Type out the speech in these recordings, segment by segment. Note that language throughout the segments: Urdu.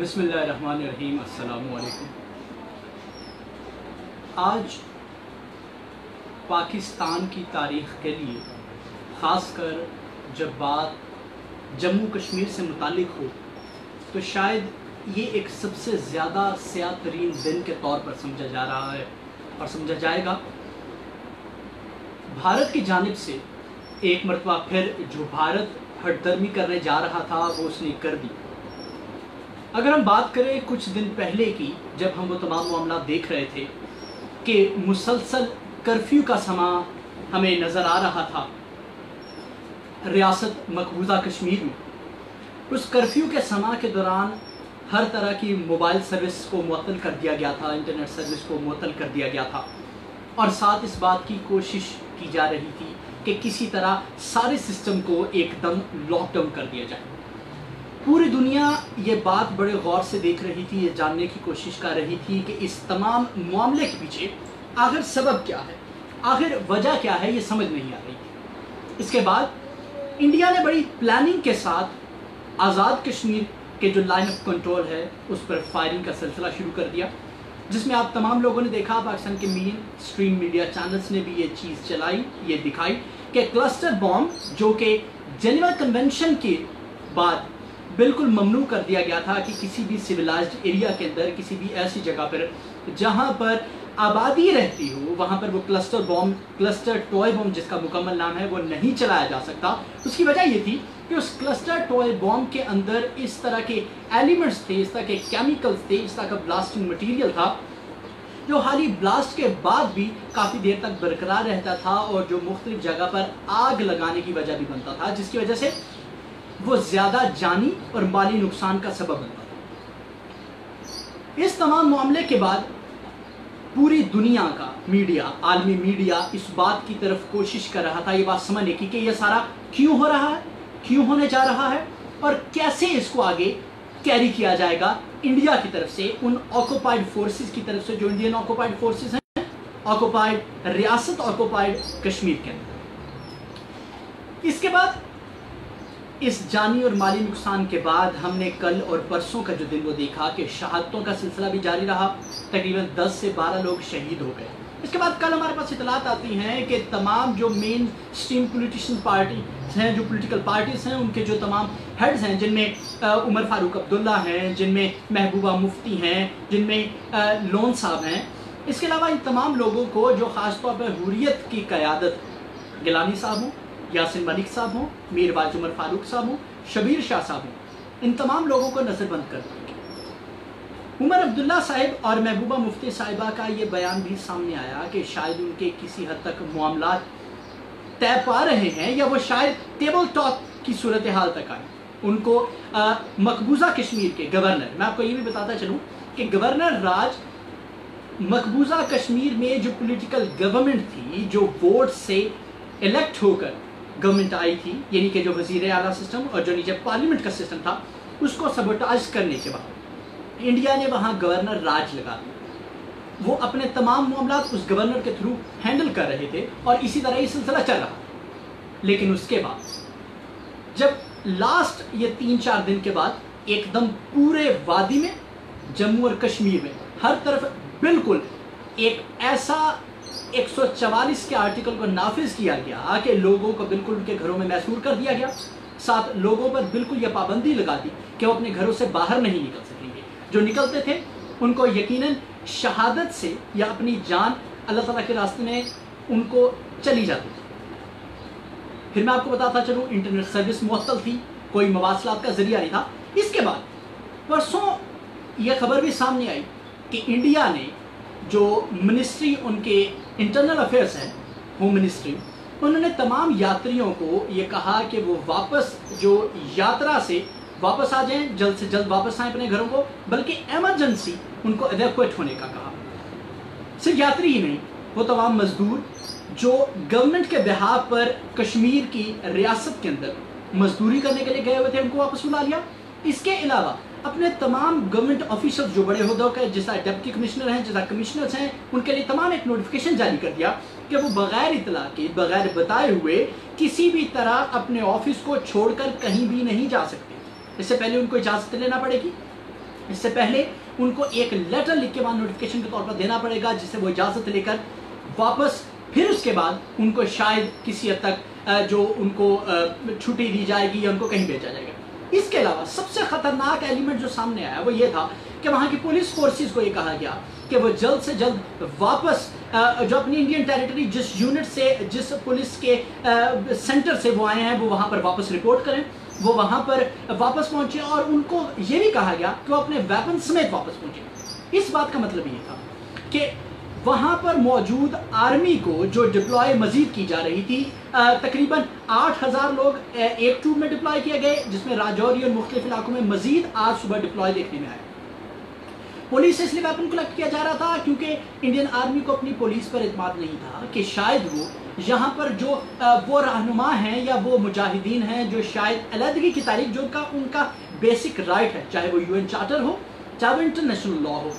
بسم اللہ الرحمن الرحیم، السلام علیکم۔ آج پاکستان کی تاریخ کے لیے، خاص کر جب بات جموں کشمیر سے متعلق ہو، تو شاید یہ ایک سب سے زیادہ سیاہ ترین دن کے طور پر سمجھا جا رہا ہے اور سمجھا جائے گا۔ بھارت کی جانب سے ایک مرتبہ پھر جو بھارت ہٹ درمی کرنے جا رہا تھا، وہ اس نے کر دی۔ اگر ہم بات کریں کچھ دن پہلے کی، جب ہم وہ تمام معاملات دیکھ رہے تھے کہ مسلسل کرفیو کا سما ہمیں نظر آ رہا تھا ریاست مقبوضہ کشمیر میں۔ اس کرفیو کے سما کے دوران ہر طرح کی موبائل سروس کو معطل کر دیا گیا تھا، انٹرنیٹ سروس کو معطل کر دیا گیا تھا۔ اور ساتھ اس بات کی کوشش کی جا رہی تھی کہ کسی طرح سارے سسٹم کو ایک دم لاک ڈاؤن کر دیا جائے۔ پوری دنیا یہ بات بڑے غور سے دیکھ رہی تھی، یہ جاننے کی کوشش کر رہی تھی کہ اس تمام معاملے کے پیچھے آخر سبب کیا ہے، آخر وجہ کیا ہے، یہ سمجھ نہیں آ رہی تھی۔ اس کے بعد انڈیا نے بڑی پلاننگ کے ساتھ آزاد کشمیر کے جو لائن آف کنٹرول ہے، اس پر فائرنگ کا سلسلہ شروع کر دیا، جس میں آپ تمام لوگوں نے دیکھا، پاکستان کے مین اسٹریم میڈیا چینلز نے بھی یہ چیز چلائی، یہ دکھائی کہ کلسٹر بامب جو کہ جنیوا کنونشن کے بعد بالکل ممنوع کر دیا گیا تھا کہ کسی بھی سویلائزڈ ایریا کے اندر کسی بھی ایسی جگہ پر جہاں پر آبادی رہتی ہو، وہاں پر وہ cluster bomb cluster toy bomb جس کا مکمل نام ہے، وہ نہیں چلایا جا سکتا۔ اس کی وجہ یہ تھی کہ اس کلسٹر ٹوائے بوم کے اندر اس طرح کے ایلیمنٹس تھے، اس طرح کے کیمیکلز تھے، اس طرح کا بلاسٹنگ مٹیریل تھا، جو حالی بلاسٹ کے بعد بھی کافی دیر تک برقرار رہتا تھا اور جو مختلف جگہ پر آگ لگانے کی وجہ بھی بنتا تھا، جس کی وجہ سے وہ زیادہ جانی اور مالی نقصان کا سبب بنتا تھا اس تمام معاملے کے بعد پوری دنیا کا میڈیا، عالمی میڈیا اس بات کی طرف کوشش کر رہا تھا، یہ بات سمجھنے کی کہ یہ سارا کیوں ہو رہا ہے، کیوں ہونے جا رہا ہے اور کیسے اس کو آگے کیری کیا جائے گا انڈیا کی طرف سے، ان آکوپائڈ فورسز کی طرف سے، جو انڈین آکوپائڈ فورسز ہیں آکوپائڈ ریاست آکوپائڈ کشمیر کے اندر۔ اس کے بعد اس جانی اور مالی نقصان کے بعد ہم نے کل اور پرسوں کا جو دن وہ دیکھا کہ شہادتوں کا سلسلہ بھی جاری رہا، تقریباً دس سے بارہ لوگ شہید ہو گئے۔ اس کے بعد کل ہمارے پاس اطلاعات آتی ہیں کہ تمام جو مین اسٹریم پولیٹیشن پارٹی ہیں، جو پولیٹیکل پارٹیز ہیں، ان کے جو تمام ہیڈز ہیں، جن میں عمر فاروق عبداللہ ہیں، جن میں محبوبہ مفتی ہیں، جن میں لون صاحب ہیں۔ اس کے علاوہ ان تمام لوگوں کو جو خاص طور پر حریت کی قیادت گلانی صاحب ہوں یاسر ملک صاحب ہوں میر باج عمر فاروق صاحب ہوں، شبیر شاہ صاحب ہوں۔ ان تمام لوگوں کو نظر بند کر دیں۔ گے عمر عبداللہ صاحب اور محبوبہ مفتی صاحبہ کا یہ بیان بھی سامنے آیا کہ شاید ان کے کسی حد تک معاملات طے پا رہے ہیں یا وہ شاید ٹیبل ٹاک کی صورتحال تک آئے۔ ان کو مقبوضہ کشمیر کے گورنر، میں آپ کو یہ بھی بتاتا چلوں کہ گورنر راج مقبوضہ کشمیر میں جو پولیٹیکل گورنمنٹ تھی، جو ووٹ سے الیکٹ ہو کر گورنمنٹ آئی تھی یعنی کہ جو وزیر اعلیٰ سسٹم اور جو نیچے پارلیمنٹ کا سسٹم تھا، اس کو سبوٹاج کرنے کے بعد انڈیا نے وہاں گورنر راج لگا دیا۔ وہ اپنے تمام معاملات اس گورنر کے تھرو ہینڈل کر رہے تھے اور اسی طرح یہ سلسلہ چل رہا۔ لیکن اس کے بعد، جب لاسٹ یہ تین چار دن کے بعد ایک دم پورے وادی میں جموں اور کشمیر میں ہر طرف بالکل ایک ایسا ایک سو چوالیس کے آرٹیکل کو نافذ کیا گیا کہ لوگوں کو بالکل ان کے گھروں میں محسور کر دیا گیا۔ ساتھ لوگوں پر بالکل یہ پابندی لگا دی کہ وہ اپنے گھروں سے باہر نہیں نکل سکیں گے۔ جو نکلتے تھے، ان کو یقیناً شہادت سے یا اپنی جان اللہ تعالیٰ کے راستے میں ان کو چلی جاتی۔ تھی پھر میں آپ کو بتاتا چلوں، انٹرنیٹ سروس معطل تھی، کوئی مواصلات کا ذریعہ نہیں تھا۔ اس کے بعد پرسوں یہ خبر بھی سامنے آئی کہ انڈیا نے جو منسٹری ان کے انٹرنل افیئرس ہیں ہوم منسٹری انہوں نے تمام یاتریوں کو یہ کہا کہ وہ واپس جو یاترا سے واپس آ جائیں، جلد سے جلد واپس آئیں اپنے گھروں کو، بلکہ ایمرجنسی ان کو ایویکویٹ ہونے کا کہا۔ صرف یاتری ہی نہیں، وہ تمام مزدور جو گورنمنٹ کے بحاف پر کشمیر کی ریاست کے اندر مزدوری کرنے کے لیے گئے ہوئے تھے، ان کو واپس بلا لیا۔ اس کے علاوہ اپنے تمام گورنمنٹ آفیسر جو بڑے عہدوں کے جیسا ڈپٹی کمشنر ہیں، جیسا کمشنرز ہیں، ان کے لیے تمام ایک نوٹیفیکیشن جاری کر دیا کہ وہ بغیر اطلاع کے، بغیر بتائے ہوئے کسی بھی طرح اپنے آفس کو چھوڑ کر کہیں بھی نہیں جا سکتے۔ اس سے پہلے ان کو اجازت لینا پڑے گی۔ اس سے پہلے ان کو ایک لیٹر لکھ کے بعد نوٹیفکیشن کے طور پر دینا پڑے گا، جس سے وہ اجازت لے کر واپس پھر اس کے بعد ان کو شاید کسی حد تک جو ان کو چھٹی دی جائے گی یا ان کو کہیں بھیجا جائے گا۔ اس کے علاوہ سب سے خطرناک ایلیمنٹ جو سامنے آیا وہ یہ تھا کہ وہاں کی پولیس فورسز کو یہ کہا گیا کہ وہ جلد سے جلد واپس جو اپنی انڈین ٹیریٹری جس یونٹ سے، جس پولیس کے سینٹر سے وہ آئے ہیں، وہ وہاں پر واپس رپورٹ کریں۔ وہ وہاں پر واپس پہنچے اور ان کو یہ بھی کہا گیا کہ وہ اپنے ویپن سمیت واپس پہنچے۔ اس بات کا مطلب یہ تھا کہ وہاں پر موجود آرمی کو جو ڈپلوائے مزید کی جا رہی تھی تقریباً آٹھ ہزار لوگ ایک ٹوب میں ڈپلوائے کیے گئے، جس میں راجوری اور مختلف علاقوں میں مزید آج صبح ڈپلوائے دیکھنے میں آئے۔ پولیس سے اس لیے ویپن کلیکٹ کیا جا رہا تھا کیونکہ انڈین آرمی کو اپنی پولیس پر اعتماد نہیں تھا کہ شاید وہ یہاں پر جو وہ رہنما ہیں یا وہ مجاہدین ہیں جو شاید علیحدگی کی تاریخ جو کا، ان کا بیسک رائٹ ہے، چاہے وہ یو این چارٹر ہو، چاہے وہ انٹرنیشنل لا ہو۔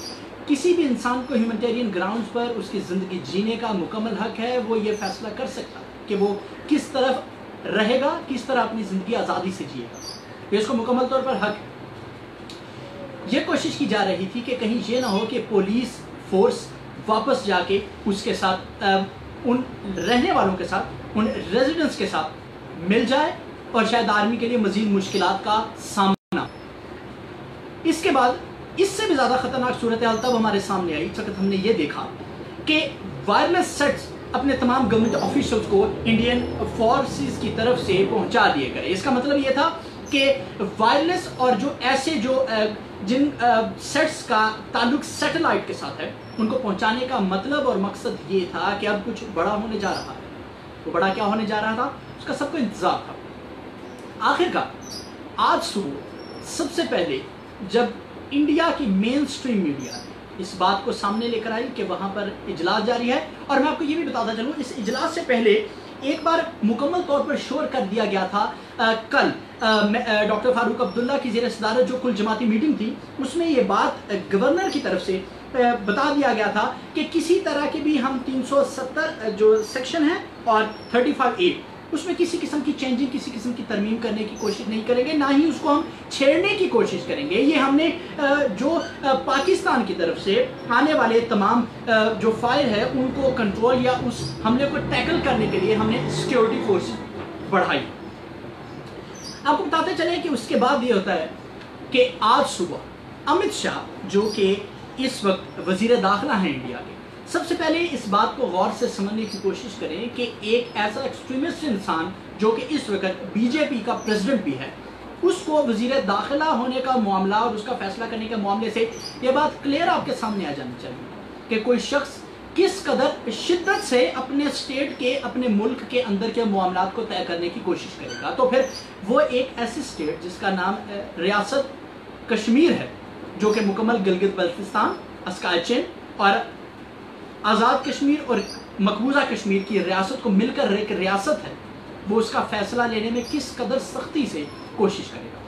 کسی بھی انسان کو ہیومنٹیرین گراؤنڈز پر اس کی زندگی جینے کا مکمل حق ہے، وہ یہ فیصلہ کر سکتا کہ وہ کس طرف رہے گا، کس طرح اپنی زندگی آزادی سے جیے گا۔ یہ اس کو مکمل طور پر حق ہے۔ یہ کوشش کی جا رہی تھی کہ کہیں یہ نہ ہو کہ پولیس فورس واپس جا کے اس کے ساتھ ان رہنے والوں کے ساتھ، ان ریزیڈنس کے ساتھ مل جائے اور شاید آرمی کے لیے مزید مشکلات کا سامنا۔ اس کے بعد اس سے بھی زیادہ خطرناک صورتحال تب ہمارے سامنے آئی وقت ہم نے یہ دیکھا کہ وائرلیس سیٹس اپنے تمام گورنمنٹ آفیشلز کو انڈین فورسز کی طرف سے پہنچا دیے گئے۔ اس کا مطلب یہ تھا کہ وائرلیس اور جو ایسے جو جن سیٹس کا تعلق سیٹلائٹ کے ساتھ ہے، ان کو پہنچانے کا مطلب اور مقصد یہ تھا کہ اب کچھ بڑا ہونے جا رہا ہے۔ وہ بڑا کیا ہونے جا رہا تھا؟ اس کا سب کو انتظار تھا۔ آخر کا، آج صبح سب سے پہلے جب انڈیا کی مین سٹریم میڈیا اس بات کو سامنے لے کر آئی کہ وہاں پر اجلاس جاری ہے۔ اور میں آپ کو یہ بھی بتاتا چلوں، اس اجلاس سے پہلے ایک بار مکمل طور پر شور کر دیا گیا تھا۔ کل ڈاکٹر فاروق عبداللہ کی زیر صدارت جو کل جماعتی میٹنگ تھی، اس میں یہ بات گورنر کی طرف سے بتا دیا گیا تھا کہ کسی طرح کے بھی ہم تین سو ستر جو سیکشن ہے اور تھرٹی فائیو اے اس میں کسی قسم کی چینجنگ کسی قسم کی ترمیم کرنے کی کوشش نہیں کریں گے، نہ ہی اس کو ہم چھیڑنے کی کوشش کریں گے۔ یہ ہم نے جو پاکستان کی طرف سے آنے والے تمام جو فائر ہے، ان کو کنٹرول یا اس حملے کو ٹیکل کرنے کے لیے ہم نے سیکیورٹی فورس بڑھائی۔ آپ کو بتاتے چلیں کہ اس کے بعد یہ ہوتا ہے کہ آج صبح امت شاہ، جو کہ اس وقت وزیر داخلہ ہیں انڈیا کے سب سے پہلے اس بات کو غور سے سمجھنے کی کوشش کریں کہ ایک ایسا ایکسٹریمسٹ انسان جو کہ اس وقت بی جے پی کا پریزیڈنٹ بھی ہے، اس کو وزیر داخلہ ہونے کا معاملہ اور اس کا فیصلہ کرنے کے معاملے سے یہ بات کلیئر آپ کے سامنے آ جانی چاہیے کہ کوئی شخص کس قدر شدت سے اپنے اسٹیٹ کے، اپنے ملک کے اندر کے معاملات کو طے کرنے کی کوشش کرے گا۔ تو پھر وہ ایک ایسی اسٹیٹ جس کا نام ریاست کشمیر ہے، جو کہ مکمل گلگت بلتستان، اسکائچن اور آزاد کشمیر اور مقبوضہ کشمیر کی ریاست کو مل کر ایک ریاست ہے، وہ اس کا فیصلہ لینے میں کس قدر سختی سے کوشش کرے گا؟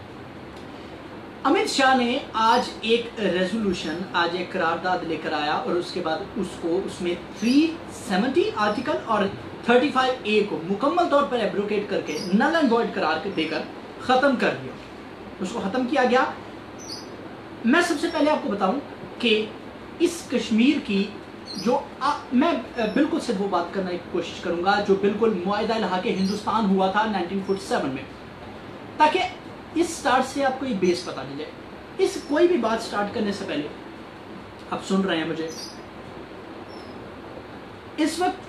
امت شاہ نے آج ایک ریزولوشن آج ایک قرارداد لے کر آیا اور اس کے بعد اس کو، اس میں 370 آرٹیکل اور 35 اے کو مکمل طور پر ایبروکیٹ کر کے نل اینڈ وائڈ قرار دے کر ختم کر دیا۔ اس کو ختم کیا گیا۔ میں سب سے پہلے آپ کو بتاؤں کہ اس کشمیر کی جو میں بالکل سے وہ بات کرنے کی کوشش کروں گا جو بالکل معاہدہ الحاق ہندوستان ہوا تھا 1947 میں۔ تاکہ اس سٹارٹ سے آپ کو یہ بیس پتا دی جائے۔ اس کوئی بھی بات سٹارٹ کرنے سے پہلے، آپ سن رہے ہیں مجھے۔ اس وقت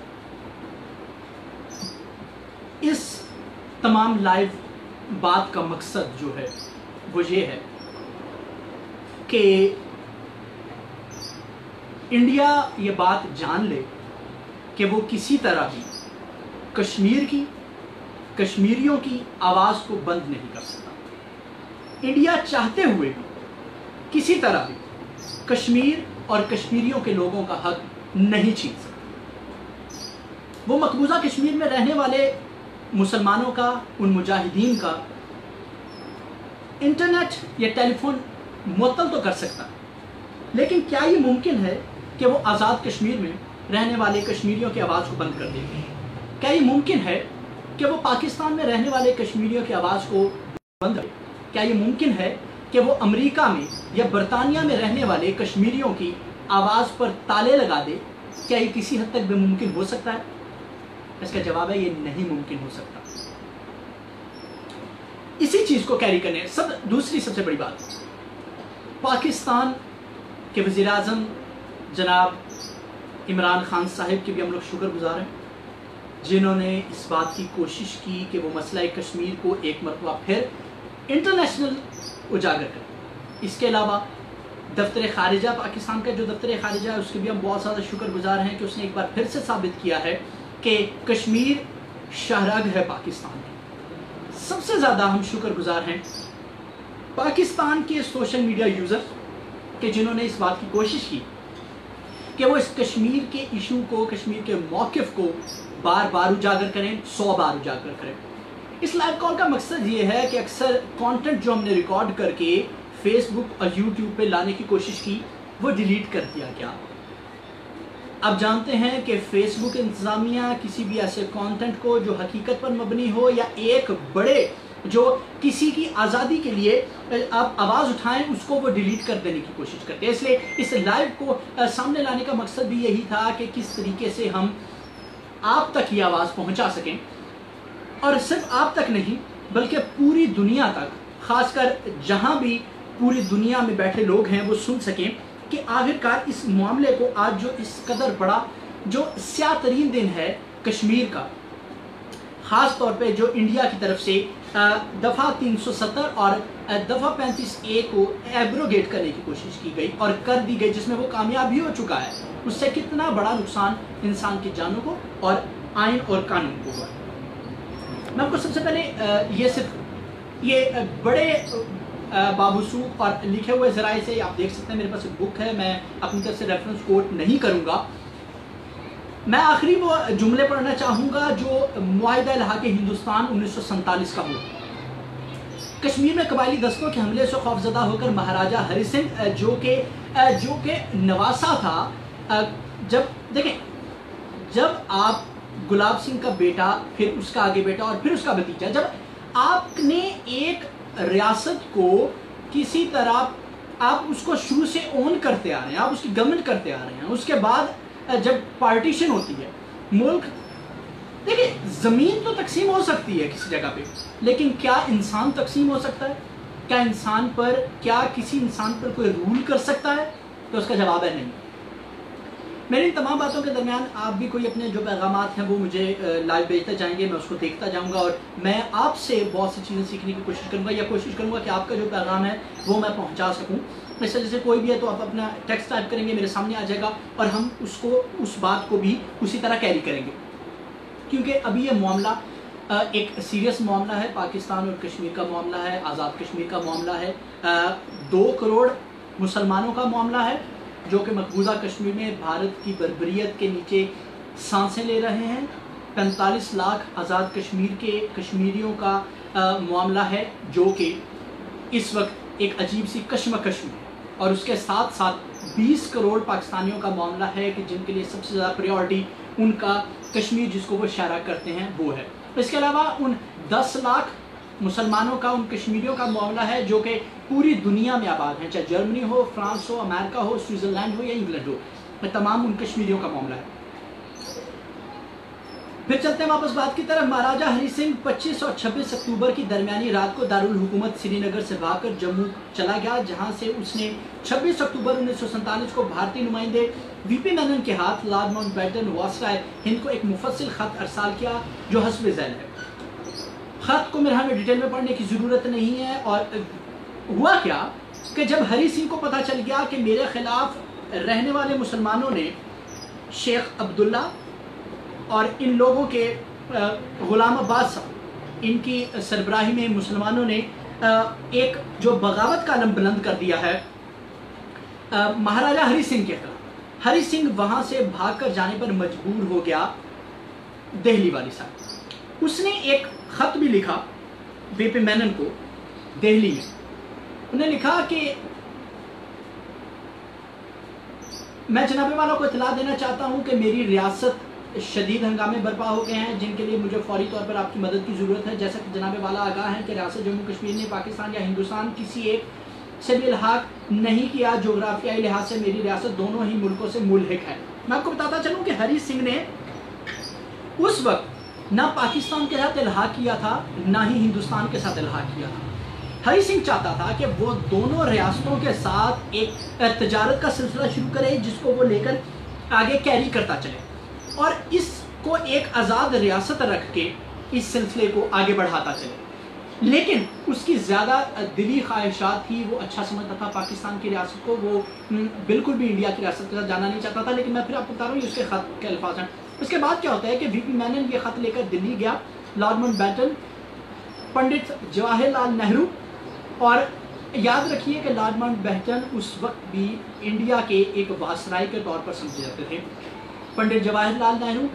اس تمام لائیو بات کا مقصد جو ہے، وہ یہ ہے کہ انڈیا یہ بات جان لے کہ وہ کسی طرح بھی کشمیر کی، کشمیریوں کی آواز کو بند نہیں کر سکتا۔ انڈیا چاہتے ہوئے بھی کسی طرح بھی کشمیر اور کشمیریوں کے لوگوں کا حق نہیں چھین سکتا۔ وہ مقبوضہ کشمیر میں رہنے والے مسلمانوں کا، ان مجاہدین کا انٹرنیٹ یا ٹیلی فون معطل تو کر سکتا لیکن کیا یہ ممکن ہے کہ وہ آزاد کشمیر میں رہنے والے کشمیریوں کی آواز کو بند کر دے کیا یہ ممکن ہے کہ وہ پاکستان میں رہنے والے کشمیریوں کی آواز کو بند کیا یہ ممکن ہے کہ وہ امریکہ میں یا برطانیہ میں رہنے والے کشمیریوں کی آواز پر تالے لگا دے؟ کیا یہ کسی حد تک بے ممکن ہو سکتا ہے؟ اس کا جواب ہے یہ نہیں ممکن ہو سکتا۔ اسی چیز کو کیری کرنے، سب، دوسری سب سے بڑی بات، پاکستان کے وزیر اعظم جناب عمران خان صاحب کے بھی ہم لوگ شکر گزار ہیں، جنہوں نے اس بات کی کوشش کی کہ وہ مسئلہ کشمیر کو ایک مرتبہ پھر انٹرنیشنل اجاگر کریں۔ اس کے علاوہ دفتر خارجہ پاکستان کا، جو دفتر خارجہ ہے، اس کے بھی ہم بہت زیادہ شکر گزار ہیں کہ اس نے ایک بار پھر سے ثابت کیا ہے کہ کشمیر شہرگ ہے پاکستان کی۔ سب سے زیادہ ہم شکر گزار ہیں پاکستان کے سوشل میڈیا یوزر کہ جنہوں نے اس بات کی کوشش کی کہ وہ اس کشمیر کے ایشو کو، کشمیر کے موقف کو بار بار اجاگر کریں، سو بار اجاگر کریں۔ اس لائیو کال کا مقصد یہ ہے کہ اکثر کانٹنٹ جو ہم نے ریکارڈ کر کے فیس بک اور یوٹیوب پہ لانے کی کوشش کی، وہ ڈیلیٹ کر دیا گیا۔ اب جانتے ہیں کہ فیس بک انتظامیہ کسی بھی ایسے کانٹنٹ کو جو حقیقت پر مبنی ہو یا ایک بڑے جو کسی کی آزادی کے لیے آپ آواز اٹھائیں، اس کو وہ ڈیلیٹ کر دینے کی کوشش کرتے ہیں۔ اس لیے اس لائیو کو سامنے لانے کا مقصد بھی یہی تھا کہ کس طریقے سے ہم آپ تک یہ آواز پہنچا سکیں۔ اور صرف آپ تک نہیں، بلکہ پوری دنیا تک، خاص کر جہاں بھی پوری دنیا میں بیٹھے لوگ ہیں، وہ سن سکیں کہ آخرکار اس معاملے کو آج جو اس قدر بڑا، جو سیاہ ترین دن ہے کشمیر کا، خاص طور پہ جو انڈیا کی طرف سے دفعہ تین سو ستر اور دفعہ پینتیس اے کو ایبروگیٹ کرنے کی کوشش کی گئی اور کر دی گئی، جس میں وہ کامیاب بھی ہو چکا ہے۔ اس سے کتنا بڑا نقصان انسان کی جانوں کو اور آئین اور قانون کو ہوا۔ میں آپ کو سب سے پہلے یہ صرف یہ بڑے بابوسو اور لکھے ہوئے ذرائع سے آپ دیکھ سکتے ہیں۔ میرے پاس ایک بک ہے، میں اپنی طرف سے ریفرنس کوٹ نہیں کروں گا۔ میں آخری وہ جملے پڑھنا چاہوں گا جو معاہدہ الحاق ہندوستان انیس سو سنتالیس کا ہو کشمیر میں قبائلی دستوں کے حملے سے خوفزدہ ہو کر مہاراجہ ہری سنگھ جو کہ جو کہ نواسا تھا جب، دیکھیں، جب آپ گلاب سنگھ کا بیٹا، پھر اس کا آگے بیٹا اور پھر اس کا بتیجا جب آپ نے ایک ریاست کو کسی طرح آپ اس کو شروع سے اون کرتے آ رہے ہیں، آپ اس کی گورنمنٹ کرتے آ رہے ہیں، اس کے بعد جب پارٹیشن ہوتی ہے، ملک دیکھیں زمین تو تقسیم ہو سکتی ہے کسی جگہ پہ، لیکن کیا انسان تقسیم ہو سکتا ہے؟ کیا انسان پر، کیا کسی انسان پر کوئی رول کر سکتا ہے؟ تو اس کا جواب ہے نہیں۔ میری ان تمام باتوں کے درمیان آپ بھی کوئی اپنے جو پیغامات ہیں، وہ مجھے لائیو بھیجتے جائیں گے، میں اس کو دیکھتا جاؤں گا، اور میں آپ سے بہت سی چیزیں سیکھنے کی کوشش کروں گا، یا کوشش کروں گا کہ آپ کا جو پیغام ہے، وہ میں پہنچا سکوں۔ اس سے کوئی بھی ہے تو آپ اپنا ٹیکسٹ ٹائپ کریں گے، میرے سامنے آ جائے گا اور ہم اس کو، اس بات کو بھی اسی طرح کیری کریں گے۔ کیونکہ ابھی یہ معاملہ ایک سیریس معاملہ ہے۔ پاکستان اور کشمیر کا معاملہ ہے، آزاد کشمیر کا معاملہ ہے۔ دو کروڑ مسلمانوں کا معاملہ ہے، جو کہ مقبوضہ کشمیر میں بھارت کی بربریت کے نیچے سانسیں لے رہے ہیں۔ پینتالیس لاکھ آزاد کشمیر کے کشمیریوں کا معاملہ ہے، جو کہ اس وقت ایک عجیب سی کشمکش میں۔ اور اس کے ساتھ ساتھ بیس کروڑ پاکستانیوں کا معاملہ ہے کہ جن کے لیے سب سے زیادہ پریورٹی ان کا کشمیر جس کو وہ شعرہ کرتے ہیں وہ ہے۔ اس کے علاوہ ان دس لاکھ مسلمانوں کا، ان کشمیریوں کا معاملہ ہے جو کہ پوری دنیا میں آباد ہیں، چاہے جرمنی ہو، فرانس ہو، امریکہ ہو، سوئٹزرلینڈ ہو یا انگلینڈ ہو تمام ان کشمیریوں کا معاملہ ہے۔ پھر چلتے ہیں واپس بات کی طرف۔ مہاراجہ ہری سنگھ پچیس اور چھبیس اکتوبر کی درمیانی رات کو دارالحکومت سری نگر سے بھاگ کر جموں چلا گیا، جہاں سے اس نے چھبیس اکتوبر انیس سو سنتالیس کو بھارتی نمائندے وی پی مینن کے ہاتھ، Lord Mountbatten viceroy Hind کو ایک مفصل خط ارسال کیا جو حسب ذیل ہے۔ خط کو میرے ہمیں ڈیٹیل میں پڑھنے کی ضرورت نہیں ہے۔ اور ہوا کیا کہ جب ہری سنگھ کو پتہ چل گیا کہ میرے خلاف رہنے والے مسلمانوں نے شیخ عبداللہ اور ان لوگوں کے غلام عباس صاحب، ان کی سربراہی میں مسلمانوں نے ایک جو بغاوت کا علم بلند کر دیا ہے مہاراجہ ہری سنگھ کے خلاف۔ ہری سنگھ وہاں سے بھاگ کر جانے پر مجبور ہو گیا دہلی والی صاحب۔ اس نے ایک خط بھی لکھا بی پی مینن کو دہلی میں۔ انہیں لکھا کہ میں جناب والا کو اطلاع دینا چاہتا ہوں کہ میری ریاست شدید ہنگامے برپا ہو گئے ہیں، جن کے لیے مجھے فوری طور پر آپ کی مدد کی ضرورت ہے۔ جیسا کہ جناب والا آگاہ ہے کہ ریاست جموں کشمیر نے پاکستان یا ہندوستان کسی ایک سے بھی الحاق نہیں کیا، جغرافیائی لحاظ سے میری ریاست دونوں ہی ملکوں سے ملحق ہے۔ میں آپ کو بتاتا چلوں کہ ہری سنگھ نے اس وقت نہ پاکستان کے ساتھ الحاق کیا تھا، نہ ہی ہندوستان کے ساتھ الحاق کیا تھا۔ ہری سنگھ چاہتا تھا کہ وہ دونوں ریاستوں کے ساتھ ایک تجارت کا سلسلہ شروع کرے، جس کو وہ لے کر آگے کیری کرتا چلے۔ اور اس کو ایک آزاد ریاست رکھ کے اس سلسلے کو آگے بڑھاتا چلے۔ لیکن اس کی زیادہ دلی خواہشات تھی، وہ اچھا سمجھتا تھا پاکستان کی ریاست کو، وہ بالکل بھی انڈیا کی ریاست کے ساتھ جانا نہیں چاہتا تھا، لیکن میں پھر آپ کو بتا رہا ہوں اس کے خط کے الفاظ ہیں۔ اس کے بعد کیا ہوتا ہے کہ وی پی مینن یہ خط لے کر دلی گیا لارڈ بیٹن پنڈت جواہر لال نہرو۔ اور یاد رکھیے کہ لارڈ مونٹ بیٹن اس وقت بھی انڈیا کے ایک واسرائی کے طور پر سمجھے جاتے تھے۔ پنڈت جواہر لال نہرو،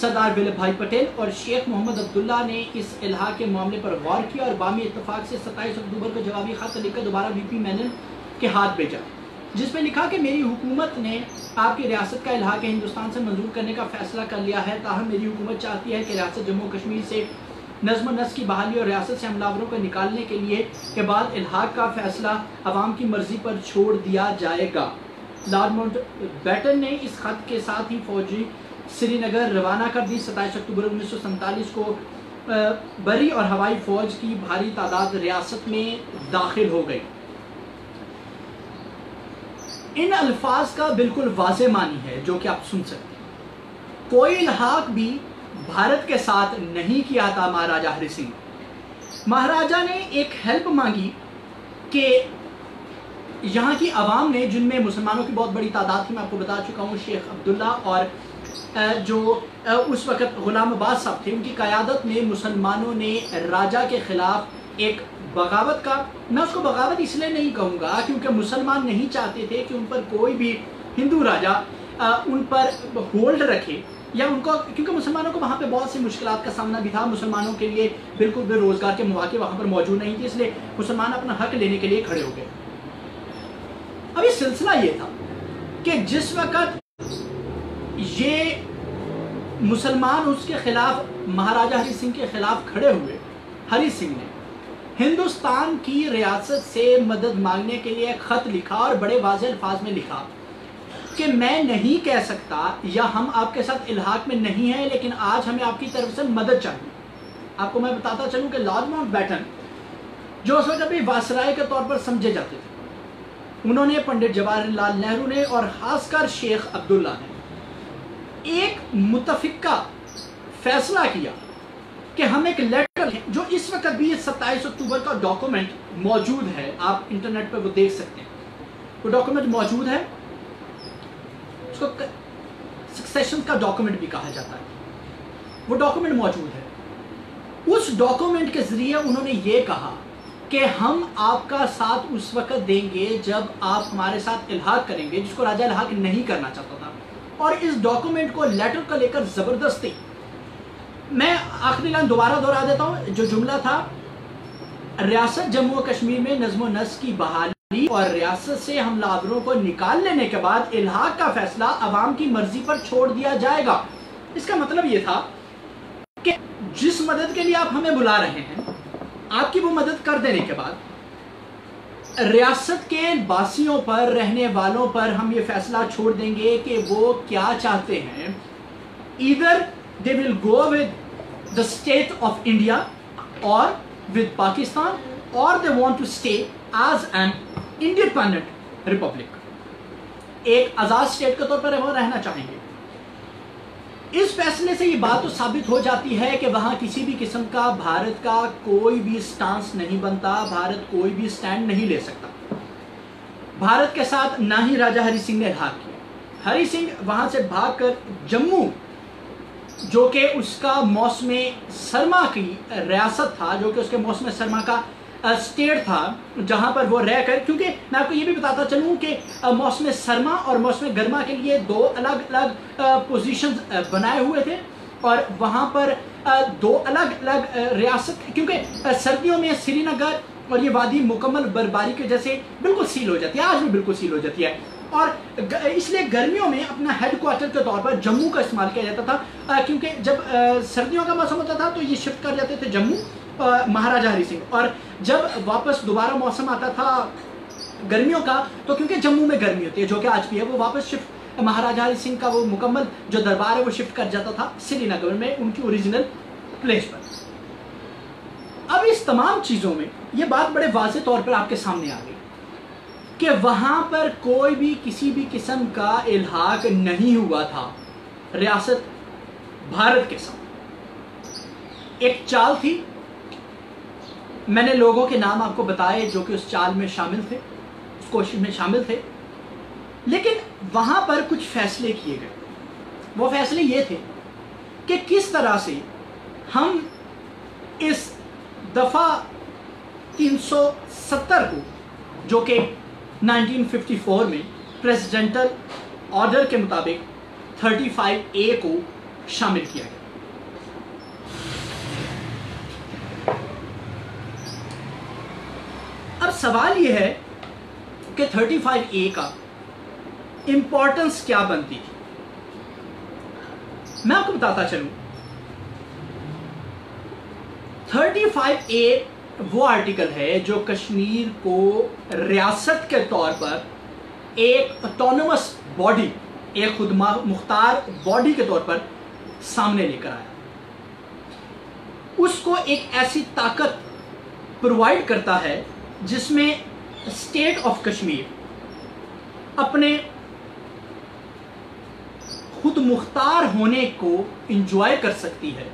سردار ولبھ بھائی پٹیل اور شیخ محمد عبداللہ نے اس الحاق کے معاملے پر غور کیا اور بامی اتفاق سے ستائیس اکتوبر کو جوابی خط لکھ کر دوبارہ وی پی مینن کے ہاتھ بھیجا، جس میں لکھا کہ میری حکومت نے آپ کی ریاست کا الحاق ہندوستان سے منظور کرنے کا فیصلہ کر لیا ہے۔ تاہم، میری حکومت چاہتی ہے کہ ریاست جموں کشمیر سے نظم و نسق کی بحالی اور ریاست سے حملہ کو نکالنے کے لیے کے بعد الحاق کا فیصلہ عوام کی مرضی پر چھوڑ دیا جائے گا۔ لارڈ مونٹ بیٹن نے اس خط کے ساتھ ہی فوجی سری نگر روانہ کر دی۔ ستائیس اکتوبر انیس سو سنتالیس کو بری اور ہوائی فوج کی بھاری تعداد ریاست میں داخل ہو گئی۔ ان الفاظ کا بالکل واضح معنی ہے جو کہ آپ سن سکتے ہیں۔ کوئی الحاق بھی بھارت کے ساتھ نہیں کیا تھا، مہاراجہ ہری سنگھ۔ مہاراجہ نے ایک ہیلپ مانگی کہ یہاں کی عوام نے جن میں مسلمانوں کی بہت بڑی تعداد تھی، میں آپ کو بتا چکا ہوں، شیخ عبداللہ اور جو اس وقت غلام عباس صاحب تھے، ان کی قیادت میں مسلمانوں نے راجہ کے خلاف ایک بغاوت کا، میں اس کو بغاوت اس لیے نہیں کہوں گا کیونکہ مسلمان نہیں چاہتے تھے کہ ان پر کوئی بھی ہندو راجہ ان پر ہولڈ رکھے یا ان کو، کیونکہ مسلمانوں کو وہاں پہ بہت سی مشکلات کا سامنا بھی تھا، مسلمانوں کے لیے بالکل بے روزگار کے مواقع وہاں پر موجود نہیں تھے، اس لیے مسلمان اپنا حق لینے کے لیے کھڑے ہو گئے۔ ابھی سلسلہ یہ تھا کہ جس وقت یہ مسلمان اس کے خلاف، مہاراجہ ہری سنگھ کے خلاف کھڑے ہوئے، ہری سنگھ نے ہندوستان کی ریاست سے مدد مانگنے کے لیے خط لکھا اور بڑے واضح الفاظ میں لکھا کہ میں نہیں کہہ سکتا یا ہم آپ کے ساتھ الحاق میں نہیں ہیں، لیکن آج ہمیں آپ کی طرف سے مدد چاہیے۔ آپ کو میں بتاتا چلوں کہ لارڈ ماؤنٹ بیٹن جو اس وقت ابھی واسرائے کے طور پر سمجھے جاتے تھے۔ انہوں نے پنڈت جواہر لال نہرو نے اور خاص کر شیخ عبداللہ نے ایک متفقہ فیصلہ کیا کہ ہم ایک لیٹر جو اس وقت بھی ستائیس اکتوبر کا ڈاکومنٹ موجود ہے۔ آپ انٹرنیٹ پہ وہ دیکھ سکتے ہیں۔ وہ ڈاکومنٹ موجود ہے۔ اس کو سکسیشن کا ڈاکومنٹ بھی کہا جاتا ہے۔ وہ ڈاکومنٹ موجود ہے۔ اس ڈاکومنٹ کے ذریعے انہوں نے یہ کہا کہ ہم آپ کا ساتھ اس وقت دیں گے جب آپ ہمارے ساتھ الحاق کریں گے، جس کو راجہ الحاق نہیں کرنا چاہتا تھا۔ اور اس ڈاکومنٹ کو لیٹر کا لے کر زبردستی میں آخری لائن دوبارہ دہرا دیتا ہوں، جو جملہ تھا، ریاست جموں و کشمیر میں نظم و نسق کی بحالی اور ریاست سے حملہ آوروں کو نکال لینے کے بعد الحاق کا فیصلہ عوام کی مرضی پر چھوڑ دیا جائے گا۔ اس کا مطلب یہ تھا کہ جس مدد کے لیے آپ ہمیں بلا رہے ہیں آپ کی وہ مدد کر دینے کے بعد ریاست کے باسیوں پر، رہنے والوں پر ہم یہ فیصلہ چھوڑ دیں گے کہ وہ کیا چاہتے ہیں۔ Either they will go with the state of India or with Pakistan or they want to stay as an independent republic ایک آزاد سٹیٹ کے طور پر وہ رہنا چاہیں گے۔ اس فیصلے سے یہ بات تو ثابت ہو جاتی ہے کہ وہاں کسی بھی قسم کا بھارت کا کوئی بھی سٹانس نہیں بنتا، بھارت کوئی بھی سٹینڈ نہیں لے سکتا۔ بھارت کے ساتھ نہ ہی راجہ ہری سنگھ نے بھاگ کیا۔ ہری سنگھ وہاں سے بھاگ کر جموں، جو کہ اس کا موسم سرما کی ریاست تھا، جو کہ اس کے موسم سرما کا اسٹیٹ تھا جہاں پر وہ رہ کر کیونکہ میں آپ کو یہ بھی بتاتا چلوں کہ موسم سرما اور موسم گرما کے لیے دو الگ الگ پوزیشنز بنائے ہوئے تھے اور وہاں پر دو الگ الگ ریاست کیونکہ سردیوں میں سری نگر اور یہ وادی مکمل برباری کے جیسے بالکل سیل ہو جاتی ہے آج بھی بالکل سیل ہو جاتی ہے اور اس لیے گرمیوں میں اپنا ہیڈ کوارٹر کے طور پر جموں کا استعمال کیا جاتا تھا کیونکہ جب سردیوں کا موسم ہوتا تھا تو یہ شفٹ کر جاتے تھے جموں مہاراجہ ہری سنگھ۔ اور جب واپس دوبارہ موسم آتا تھا گرمیوں کا، تو کیونکہ جموں میں گرمی ہوتی ہے، جو کہ آج بھی ہے، وہ واپس شفٹ مہاراجہ ہری سنگھ کا وہ مکمل جو دربار ہے، وہ شفٹ کر جاتا تھا سری نگر میں، ان کی اوریجنل پلیس پر۔ اب اس تمام چیزوں میں یہ بات بڑے واضح طور پر آپ کے سامنے آ گئی کہ وہاں پر کوئی بھی کسی بھی قسم کا الحاق نہیں ہوا تھا ریاست بھارت کے ساتھ ایک چال تھی میں نے لوگوں کے نام آپ کو بتائے جو کہ اس چال میں شامل تھے، اس کوشش میں شامل تھے، لیکن وہاں پر کچھ فیصلے کیے گئے۔ وہ فیصلے یہ تھے کہ کس طرح سے ہم اس دفعہ تین سو ستر کو، جو کہ نائنٹین ففٹی فور میں پریزیڈنٹل آرڈر کے مطابق تھرٹی فائیو اے کو شامل کیا گیا۔ اب سوال یہ ہے کہ تھرٹی فائیو اے کا امپورٹنس کیا بنتی تھی؟ میں آپ کو بتاتا چلوں۔ تھرٹی فائیو اے وہ آرٹیکل ہے جو کشمیر کو ریاست کے طور پر ایک اٹونومس باڈی ایک خود مختار باڈی کے طور پر سامنے لے کر آیا۔ اس کو ایک ایسی طاقت پرووائڈ کرتا ہے جس میں اسٹیٹ آف کشمیر اپنے خود مختار ہونے کو انجوائے کر سکتی ہے،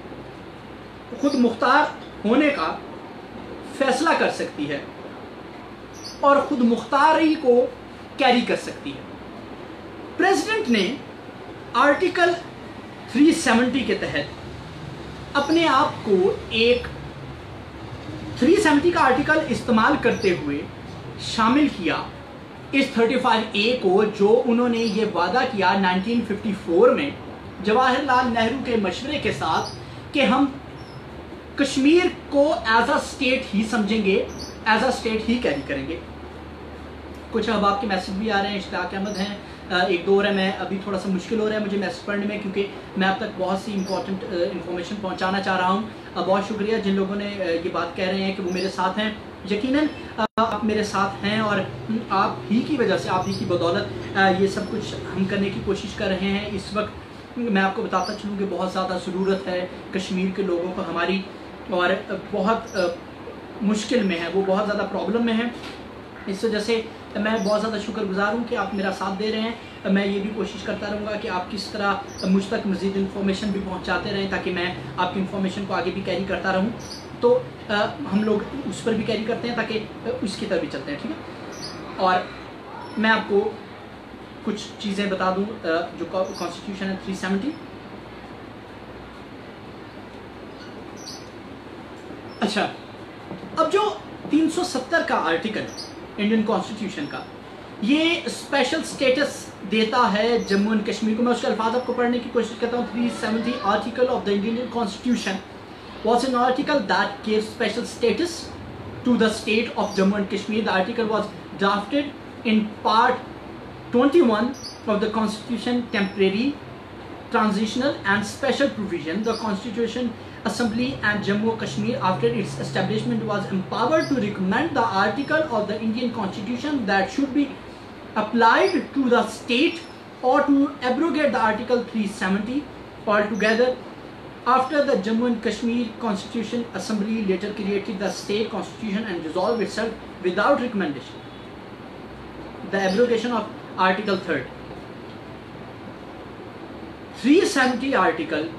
خود مختار ہونے کا فیصلہ کر سکتی ہے اور خود مختاری کو کیری کر سکتی ہے۔ پریزیڈنٹ نے آرٹیکل 370 کے تحت اپنے آپ کو ایک 370 کا آرٹیکل استعمال کرتے ہوئے شامل کیا اس 35 اے کو جو انہوں نے یہ وعدہ کیا 1954 میں جواہر لال نہرو کے مشورے کے ساتھ کہ ہم کشمیر کو ایز اے اسٹیٹ ہی سمجھیں گے ایز اے اسٹیٹ ہی کیری کریں گے۔ کچھ اب آپ کے میسج بھی آ رہے ہیں اشتاق احمد ہیں۔ ایک دور ہے، میں ابھی تھوڑا سا مشکل ہو رہا ہے مجھے میسج پڑھنے میں، کیونکہ میں اب تک بہت سی امپورٹنٹ انفارمیشن پہنچانا چاہ رہا ہوں۔ بہت شکریہ جن لوگوں نے یہ بات کہہ رہے ہیں کہ وہ میرے ساتھ ہیں۔ یقیناً آپ میرے ساتھ ہیں اور آپ ہی کی وجہ سے، آپ ہی کی بدولت یہ سب کچھ ہم کرنے کی کوشش کر رہے ہیں۔ اس وقت میں آپ کو بتاتا چلوں کہ بہت زیادہ ضرورت ہے کشمیر کے لوگوں کو ہماری، اور بہت مشکل میں ہے، وہ بہت زیادہ پرابلم میں ہے اس وجہ سے میں بہت زیادہ شکر گزار ہوں کہ آپ میرا ساتھ دے رہے ہیں۔ میں یہ بھی کوشش کرتا رہوں گا کہ آپ کس طرح مجھ تک مزید انفارمیشن بھی پہنچاتے رہیں تاکہ میں آپ کی انفارمیشن کو آگے بھی کیری کرتا رہوں۔ تو ہم لوگ اس پر بھی کیری کرتے ہیں تاکہ اس کی طرح بھی چلتے ہیں، ٹھیک ہے؟ اور میں آپ کو کچھ چیزیں بتا دوں جو کانسٹیٹیوشن ہے تھری سیونٹی اچھا اب جو تین سو ستر کا آرٹیکل انڈین کانسٹیٹیوشن کا۔ یہ اسپیشل سٹیٹس دیتا ہے جموں اینڈ کشمیر کو۔ میں اس کے الفاظ آپ کو پڑھنے کی کوشش کرتا ہوں۔ Three seventy article of the Indian constitution was an article that gave special status to the state of Jammu and Kashmir the article was drafted in part twenty one of the constitution temporary transitional and special provision the constitution Assembly and Jammu Kashmir after its establishment was empowered to recommend the article of the Indian constitution that should be applied to the state or to abrogate the article 370 altogether. After the Jammu and Kashmir Constitution Assembly later created the state constitution and dissolved itself without recommendation. The abrogation of Article 3rd. 370 article,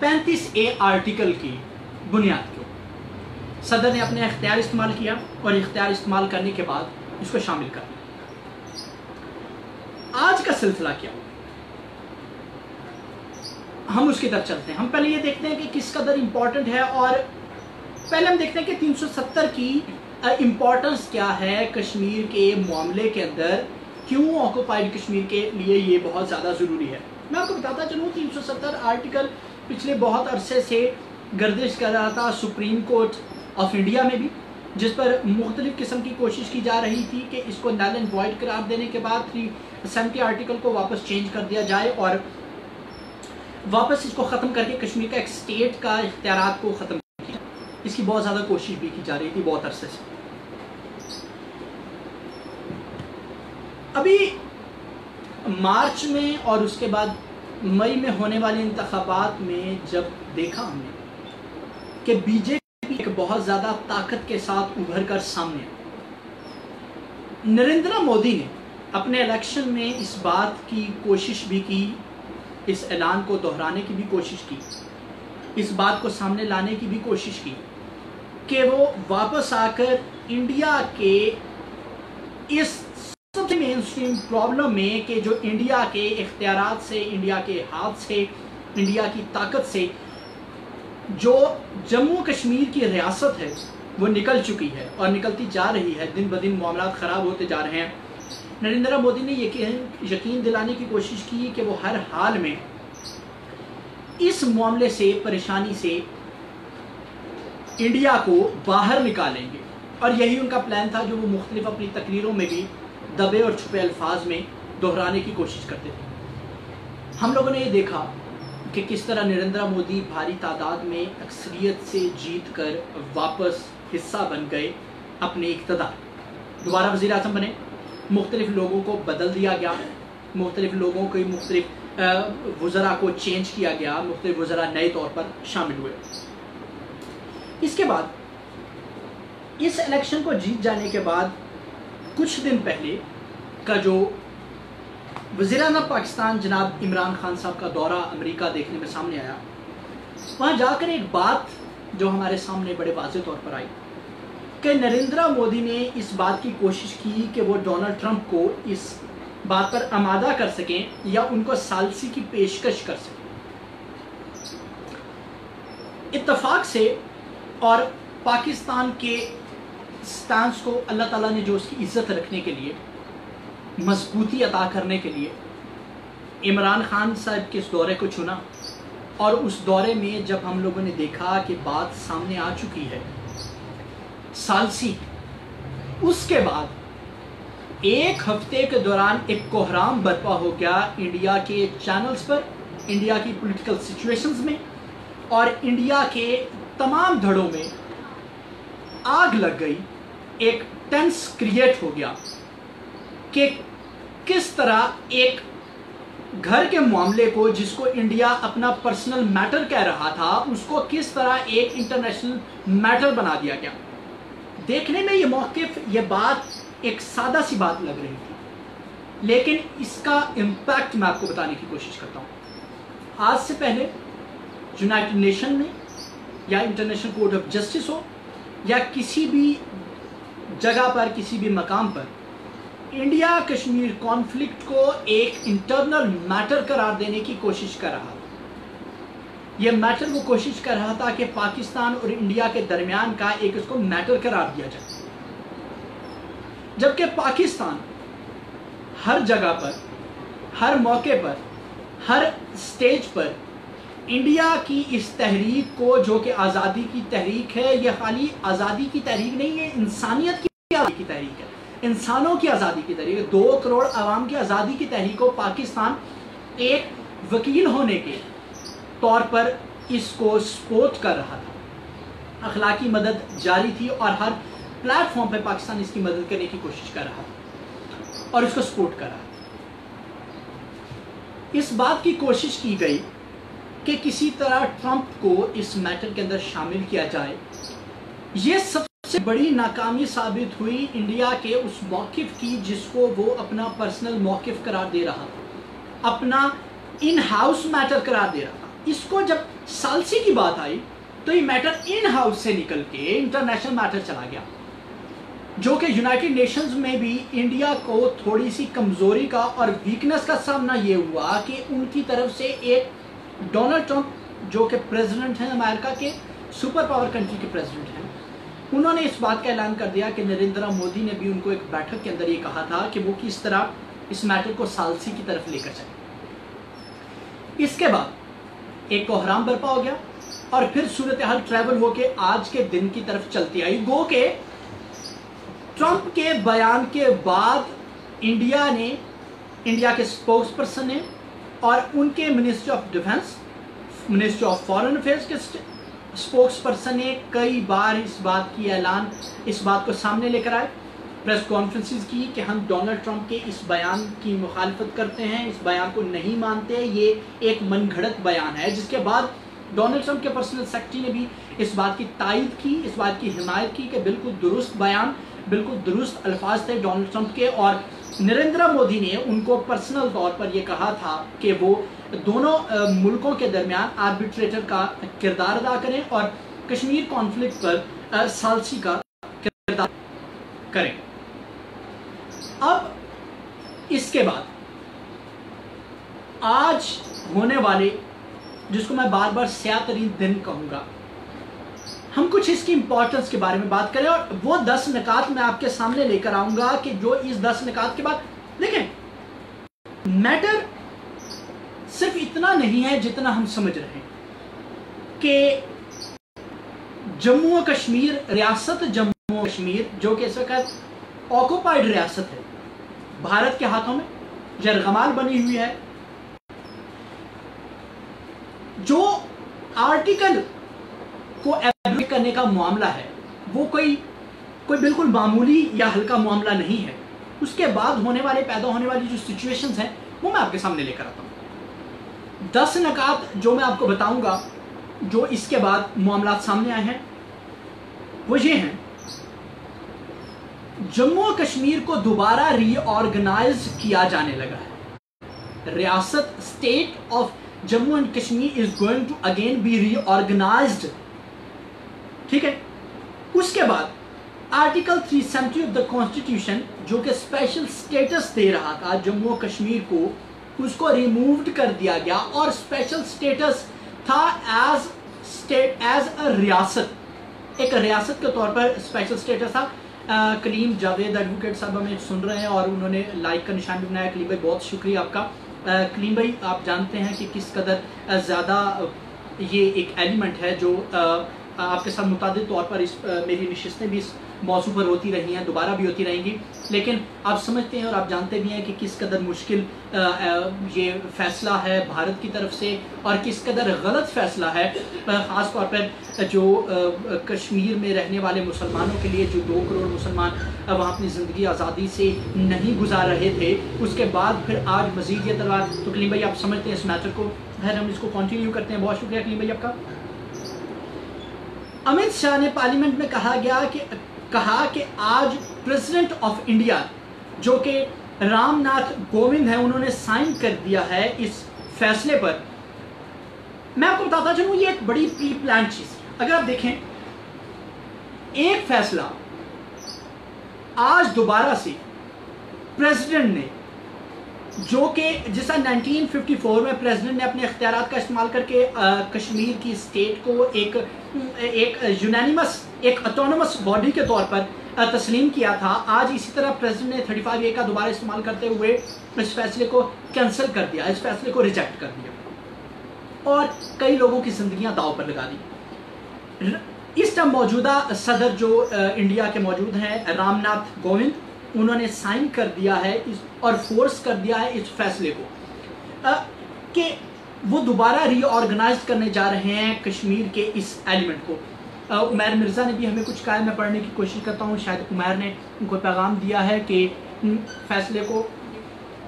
پینتیس اے آرٹیکل کی بنیاد کے صدر نے اپنے اختیار استعمال کیا اور اختیار استعمال کرنے کے بعد اس کو شامل کر آج کا سلسلہ کیا؟ ہم اس کی طرف چلتے ہیں۔ ہم پہلے یہ دیکھتے ہیں کہ کس قدر امپورٹنٹ ہے اور پہلے ہم دیکھتے ہیں کہ تین سو ستر کی امپورٹنس کیا ہے کشمیر کے معاملے کے اندر۔ کیوں آکوپائڈ کشمیر کے لیے یہ بہت زیادہ ضروری ہے؟ میں آپ کو بتاتا چلوں، تین سو ستر آرٹیکل پچھلے بہت عرصے سے گردش کر رہا تھا سپریم کورٹ آف انڈیا میں بھی، جس پر مختلف قسم کی کوشش کی جا رہی تھی کہ اس کو نیل اینڈ وائٹ قرار دینے کے بعد تھری سیونٹی آرٹیکل کو واپس چینج کر دیا جائے اور واپس اس کو ختم کر کے کشمیر کا ایک سٹیٹ کا اختیارات کو ختم کیا اس کی بہت زیادہ کوشش بھی کی جا رہی تھی بہت عرصے سے۔ ابھی مارچ میں اور اس کے بعد مئی میں ہونے والے انتخابات میں جب دیکھا ہم نے کہ بی جے پی ایک بہت زیادہ طاقت کے ساتھ ابھر کر سامنے نریندرا مودی نے اپنے الیکشن میں اس بات کی کوشش بھی کی، اس اعلان کو دہرانے کی بھی کوشش کی، اس بات کو سامنے لانے کی بھی کوشش کی کہ وہ واپس آ کر انڈیا کے اس سب سے مین سٹریم پرابلم میں کہ جو انڈیا کے اختیارات سے انڈیا کے ہاتھ سے انڈیا کی طاقت سے جو جموں کشمیر کی ریاست ہے، وہ نکل چکی ہے اور نکلتی جا رہی ہے۔ دن بدن معاملات خراب ہوتے جا رہے ہیں۔ نریندرا مودی نے یقین دلانے کی کوشش کی کہ وہ ہر حال میں اس معاملے سے، پریشانی سے انڈیا کو باہر نکالیں گے۔ اور یہی ان کا پلان تھا جو وہ مختلف اپنی تقریروں میں بھی دبے اور چھپے الفاظ میں دہرانے کی کوشش کرتے تھے۔ ہم لوگوں نے یہ دیکھا کہ کس طرح نریندرا مودی بھاری تعداد میں اکثریت سے جیت کر واپس حصہ بن گئے اپنے اقتدار۔ دوبارہ وزیر اعظم بنے۔ مختلف لوگوں کو بدل دیا گیا۔ مختلف لوگوں کو مختلف وزراء کو چینج کیا گیا۔ مختلف وزراء نئے طور پر شامل ہوئے۔ اس کے بعد، اس الیکشن کو جیت جانے کے بعد کچھ دن پہلے کا جو وزیرانہ پاکستان جناب عمران خان صاحب کا دورہ امریکہ دیکھنے میں سامنے آیا، وہاں جا کر ایک بات جو ہمارے سامنے بڑے واضح طور پر آئی کہ نریندرا مودی نے اس بات کی کوشش کی کہ وہ ڈونلڈ ٹرمپ کو اس بات پر آمادہ کر سکیں یا ان کو سالسی کی پیشکش کر سکیں۔ اتفاق سے اور پاکستان کے سٹانس کو اللہ تعالیٰ نے جو اس کی عزت رکھنے کے لیے، مضبوطی عطا کرنے کے لیے عمران خان صاحب کے اس دورے کو چنا اور اس دورے میں جب ہم لوگوں نے دیکھا کہ بات سامنے آ چکی ہے، سالسی، اس کے بعد ایک ہفتے کے دوران ایک کوہرام برپا ہو گیا انڈیا کے چینلز پر، انڈیا کی پولیٹیکل سچویشنز میں اور انڈیا کے تمام دھڑوں میں آگ لگ گئی۔ ایک ٹینس کریٹ ہو گیا کہ کس طرح ایک گھر کے معاملے کو جس کو انڈیا اپنا پرسنل میٹر کہہ رہا تھا، اس کو کس طرح ایک انٹرنیشنل میٹر بنا دیا گیا۔ دیکھنے میں یہ موقف، یہ بات ایک سادہ سی بات لگ رہی تھی۔ لیکن اس کا امپیکٹ میں آپ کو بتانے کی کوشش کرتا ہوں۔ آج سے پہلے یونائٹڈ نیشن میں یا انٹرنیشنل کورٹ آف جسٹس ہو یا کسی بھی جگہ پر کسی بھی مقام پر انڈیا کشمیر کانفلکٹ کو ایک انٹرنل میٹر قرار دینے کی کوشش کر رہا تھا۔ یہ میٹر وہ کوشش کر رہا تھا کہ پاکستان اور انڈیا کے درمیان کا ایک اس کو میٹر قرار دیا جائے۔ جبکہ پاکستان ہر جگہ پر، ہر موقع پر، ہر سٹیج پر انڈیا کی اس تحریک کو جو کہ آزادی کی تحریک ہے، یہ خالی آزادی کی تحریک نہیں ہے انسانیت کی آزادی کی تحریک ہے۔ انسانوں کی آزادی کی تحریک ہے۔ دو کروڑ عوام کی آزادی کی تحریک کو پاکستان ایک وکیل ہونے کے طور پر اس کو سپورٹ کر رہا تھا۔ اخلاقی مدد جاری تھی اور ہر پلیٹ فارم پہ پاکستان اس کی مدد کرنے کی کوشش کر رہا تھا اور اس کو سپورٹ کر رہا تھا۔ اس بات کی کوشش کی گئی کہ کسی طرح ٹرمپ کو اس میٹر کے اندر شامل کیا جائے۔ یہ سب سے بڑی ناکامی ثابت ہوئی انڈیا کے اس موقف کی جس کو وہ اپنا پرسنل موقف قرار دے رہا۔ تھا اپنا ان ہاؤس میٹر قرار دے رہا۔ تھا اس کو جب سالسی کی بات آئی تو یہ میٹر ان ہاؤس سے نکل کے انٹرنیشنل میٹر چلا گیا۔ جو کہ یونائٹڈ نیشنز میں بھی انڈیا کو تھوڑی سی کمزوری کا اور ویکنس کا سامنا یہ ہوا کہ ان کی طرف سے ایک ڈونلڈ ٹرمپ جو کہ پریزیڈنٹ ہیں امریکہ کے سپر پاور کنٹری کے پریزیڈنٹ ہیں، انہوں نے اس بات کا اعلان کر دیا کہ نریندرا مودی نے بھی ان کو ایک بیٹھک کے اندر یہ کہا تھا کہ وہ کس طرح اس میٹر کو سالسی کی طرف لے کر چلے اس کے بعد ایک کوہرام برپا ہو گیا اور پھر صورتحال ٹریول ہو کے آج کے دن کی طرف چلتی آئی۔ گو کہ ٹرمپ کے بیان کے بعد انڈیا نے انڈیا کے سپوکس پرسن نے اور ان کے ministry of defence ministry of foreign affairs کے سپوکس پرسن نے کئی بار اس بات کی اعلان، اس بات کو سامنے لے کر آئے پریس کانفرنسز کی کہ ہم ڈونلڈ ٹرمپ کے اس بیان کی مخالفت کرتے ہیں، اس بیان کو نہیں مانتے، یہ ایک من گھڑت بیان ہے۔ جس کے بعد ڈونلڈ ٹرمپ کے پرسنل سیکٹری نے بھی اس بات کی تائید کی، اس بات کی حمایت کی کہ بالکل درست بیان، بالکل درست الفاظ تھے ڈونلڈ ٹرمپ کے اور نریندرا مودی نے ان کو پرسنل طور پر یہ کہا تھا کہ وہ دونوں ملکوں کے درمیان آربیٹریٹر کا کردار ادا کریں اور کشمیر کانفلکٹ پر سالسی کا کردار کریں۔ اب اس کے بعد آج ہونے والے، جس کو میں بار بار سیاہ ترین دن کہوں گا ہم کچھ اس کی امپورٹنس کے بارے میں بات کریں اور وہ دس نکات میں آپ کے سامنے لے کر آؤں گا کہ جو اس دس نکات کے بعد، دیکھیں میٹر صرف اتنا نہیں ہے جتنا ہم سمجھ رہے ہیں کہ جموں و کشمیر ریاست، جموں و کشمیر جو کہ اس وقت آکوپائڈ ریاست ہے، بھارت کے ہاتھوں میں جرغمال بنی ہوئی ہے، جو آرٹیکل کو کرنے کا معاملہ ہے۔ وہ کوئی کوئی بالکل معمولی یا ہلکا معاملہ نہیں ہے۔ اس کے بعد ہونے والے، پیدا ہونے والی جو سچویشنز ہیں، وہ میں آپ کے سامنے لے کر آتا ہوں۔ دس نکات جو میں آپ کو بتاؤں گا، جو اس کے بعد معاملات سامنے آئے ہیں، وہ یہ ہیں۔ جموں و کشمیر کو دوبارہ ری آرگنائز کیا جانے لگا ہے۔ ریاست state of Jammu and Kashmir is going to again be reorganised ٹھیک ہے؟ اس کے بعد آرٹیکل 370 آف دا کانسٹیٹیوشن جو کہ اسپیشل اسٹیٹس دے رہا تھا جموں کشمیر کو، اس کو ریمووڈ کر دیا گیا اور اسپیشل اسٹیٹس تھا ایز ایز اے ریاست۔ ایک ریاست کے طور پر اسپیشل اسٹیٹس تھا۔ کلیم جاوید ایڈوکیٹ صاحب ہمیں سن رہے ہیں اور انہوں نے لائک کا نشان بھی بنایا۔ کلیم بھائی، بہت شکریہ آپ کا۔ کلیم بھائی، آپ جانتے ہیں کہ کس قدر زیادہ یہ ایک ایلیمنٹ ہے جو آپ کے ساتھ متعدد طور پر اس میری نشستیں بھی اس موضوع پر ہوتی رہی ہیں، دوبارہ بھی ہوتی رہیں گی۔ لیکن آپ سمجھتے ہیں اور آپ جانتے بھی ہیں کہ کس قدر مشکل یہ فیصلہ ہے بھارت کی طرف سے اور کس قدر غلط فیصلہ ہے۔ خاص طور پر جو کشمیر میں رہنے والے مسلمانوں کے لیے جو دو کروڑ مسلمان وہاں اپنی زندگی آزادی سے نہیں گزار رہے تھے، اس کے بعد پھر آج مزید یہ تلوار۔ تو کلیم بھائی، آپ سمجھتے ہیں اس میٹر کو۔ خیر ہم اس کو کنٹینیو کرتے ہیں۔ بہت شکریہ کلیم بھائی، آپ کا۔ امت شاہ نے پارلیمنٹ میں کہا گیا کہ کہا کہ آج پریزیڈنٹ آف انڈیا جو کہ رام ناتھ گووند ہے انہوں نے سائن کر دیا ہے اس فیصلے پر۔ میں آپ کو بتاتا چلوں، یہ ایک بڑی پری پلان چیز اگر آپ دیکھیں، ایک فیصلہ آج دوبارہ سے پریزیڈنٹ نے جو کہ جیسا نائنٹین ففٹی فور میں پریزیڈنٹ نے اپنے اختیارات کا استعمال کر کے کشمیر کی اسٹیٹ کو ایک ایک یونینیمس ایک اٹونومس باڈی کے طور پر تسلیم کیا تھا۔ آج اسی طرح پریزیڈنٹ نے تھرٹی فائیو اے کا دوبارہ استعمال کرتے ہوئے اس فیصلے کو کینسل کر دیا، اس فیصلے کو ریجیکٹ کر دیا۔ اور کئی لوگوں کی زندگیاں داؤ پر لگا دی۔ اس ٹائم موجودہ صدر جو انڈیا کے موجود ہیں رام ناتھ گووند انہوں نے سائن کر دیا ہے اور فورس کر دیا ہے اس فیصلے کو۔ کہ وہ دوبارہ ری آرگنائز کرنے جا رہے ہیں کشمیر کے اس ایلیمنٹ کو۔ عمیر مرزا نے بھی ہمیں کچھ کہا ہے، میں پڑھنے کی کوشش کرتا ہوں، شاید عمیر نے ان کو پیغام دیا ہے کہ فیصلے کو،